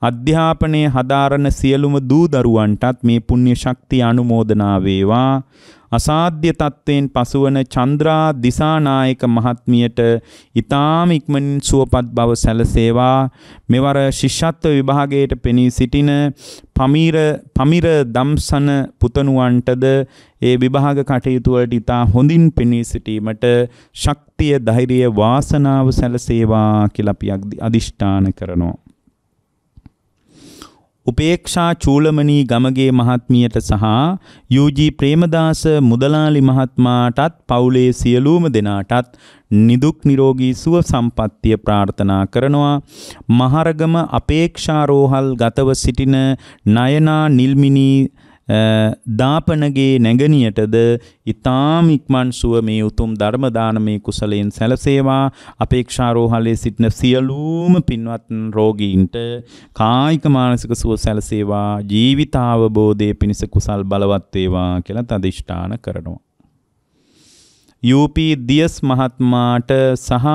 අධ්‍යාපනයේ හදාරන සියලුම දූ දරුවන්ටත් මේ පුණ්‍ය ශක්තිය අනුමෝදනා වේවා. අසාධ්‍ය තත්වයෙන් පසුවන චන්ද්‍රා දිසානායක මහත්මියට ඊ타ම ඉක්මනින් සුවපත් බව සැලසේවා. මෙවර ශිෂ්‍යත්ව විභාගයට පෙනී සිටින පමීර පමිර දම්සන පුතණුවන්ටද ඒ විභාග කටයුතු වලට ඊතා හොඳින් පෙනී සිටීමට ශක්තිය ධෛර්යය වාසනාව සැලසේවා කියලා අපි අදිෂ්ඨාන කරනවා. උපේක්ෂා චූලමණී ගමගේ මහත්මියට සහ යූජී ප්‍රේමදාස මුදලාලි මහත්මාටත් පවුලේ සියලුම දෙනාටත් නිදුක් නිරෝගී සුව සම්පන්නිය ප්‍රාර්ථනා කරනවා. මහරගම අපේක්ෂාරෝහල් ගතව සිටින නයනා නිල්මිනී දාපනගේ නැගණියටද ඊ타ම් ඉක්මන් සුව මේ උතුම් ධර්ම දානමේ කුසලයෙන් සැලසේවා අපේක්ෂාරෝහලේ සිටින සියලුම පින්වත් රෝගීන්ට කායික මානසික සුව සැලසේවා ජීවිතාවබෝධයේ පිණිස කුසල් බලවත් වේවා කියලා තදිෂ්ඨාන කරනවා. යූපී දියස් මහත්මාට සහ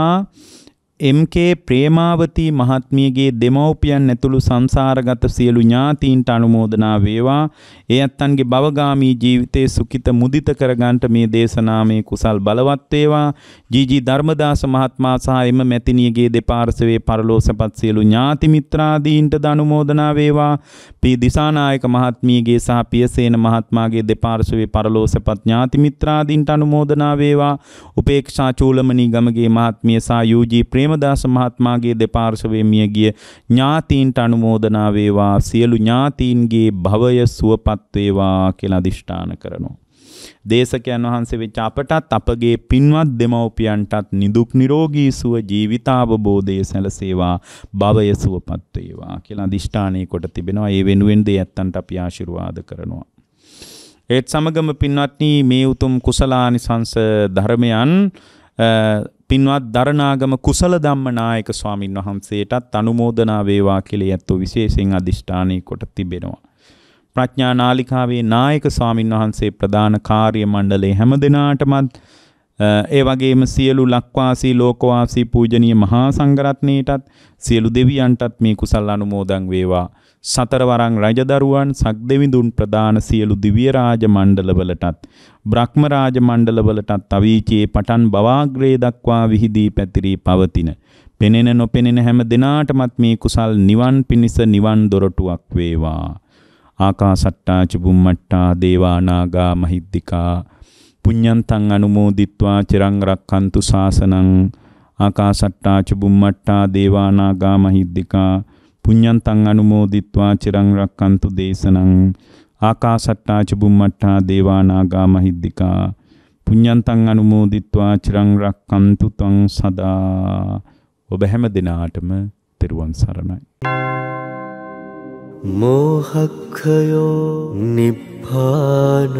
MK ප්‍රේමාවතී මහත්මියගේ දෙමව්පියන් ඇතුළු සංසාරගත සියලු ඥාතීන්ට අනුමෝදනා වේවා. ඒ ඇත්තන්ගේ භවගාමී ජීවිතේ සුඛිත මුදිත කරගන්නට මේ දේශනාමේ කුසල් බලවත් වේවා. ජීජී ධර්මදාස මහත්මයා සහ එම මැතිණියගේ දෙපාර්ශවයේ පරලෝසපත් සියලු ඥාති මිත්‍රාදීන්ට අනුමෝදනා වේවා. පී දිසානායක මහත්මියගේ සහ පියසේන මහත්මයාගේ දෙපාර්ශවයේ පරලෝසපත් ඥාති මිත්‍රාදීන්ට අනුමෝදනා වේවා. උපේක්ෂා චූලමණී ගමගේ මහත්මිය සහ යූජී ප්‍රේම ප්‍රේමදාස මහත්මයාගේ දෙපාර්ශවයේ මියගිය ඥාතීන්ට අනුමෝදනා වේවා සියලු ඥාතීන්ගේ භවය සුවපත් වේවා කියලා අදිෂ්ඨාන කරනවා. දේශකයන් වහන්සේ වෙච්ච අපටත් අපගේ පින්වත් දෙමව්පියන්ටත් නිදුක් නිරෝගී සුව ජීවිතාවබෝධය සැලසේවා භවය සුවපත් වේවා කියලා අදිෂ්ඨානය කොට තිබෙනවා. ඒ වෙනුවෙන් දෙය ඇත්තන්ට අපි ආශිර්වාද කරනවා. ඒත් සමගම පින්වත්නි මේ උතුම් කුසලානිසංස ධර්මයන් පින්වත් දරණාගම කුසල ධම්මනායක ස්වාමින් වහන්සේටත් අනුමෝදනා වේවා කියලා යැත්තු විශේෂයෙන් අදිෂ්ඨානය කොට තිබෙනවා. ප්‍රඥා නාලිකාවේ නායක ස්වාමින් වහන්සේ ප්‍රධාන කාර්ය මණ්ඩලයේ හැම දිනාටමත් ඒ වගේම සියලු ලක්වාසී ලෝකවාසී පූජනීය මහා සංඝරත්නයටත් සියලු දෙවියන්ටත් මේ කුසල් අනුමෝදන් වේවා. සතරවරං රජදරුවන් සක්දෙවිඳුන් ප්‍රදාන සියලු දිව්‍ය රාජ මණ්ඩලවලටත් බ්‍රහ්ම රාජ මණ්ඩලවලටත් අවීචයේ පටන් බවාග්‍රේ දක්වා විහිදී පැතිරී පවතින. පෙනෙන නොපෙනෙන හැම දිනාටමත් මේ කුසල් නිවන් පිණිස නිවන් දොරටුවක් වේවා. ආකාසට්ටා චුම්මට්ටා දේවා නාග මහිද්దికා පුඤ්ඤන්තං අනුමෝදිත්වා චිරං රක්칸තු සාසනං ආකාසට්ටා චුම්මට්ටා දේවා නාග මහිද්దికා පුඤ්ඤන්තං අනුමෝදිත්වා චිරං රක්칸තු දේශනං ආකාසට්ටා ච බුම්මට්ටා දේවා නාග මහිද්దికා පුඤ්ඤන්තං අනුමෝදිත්වා චිරං රක්칸තු තං සදා ඔබ හැම දිනාටම තෙරුවන් සරණයි. මෝහක්ඛයෝ නිබ්බානං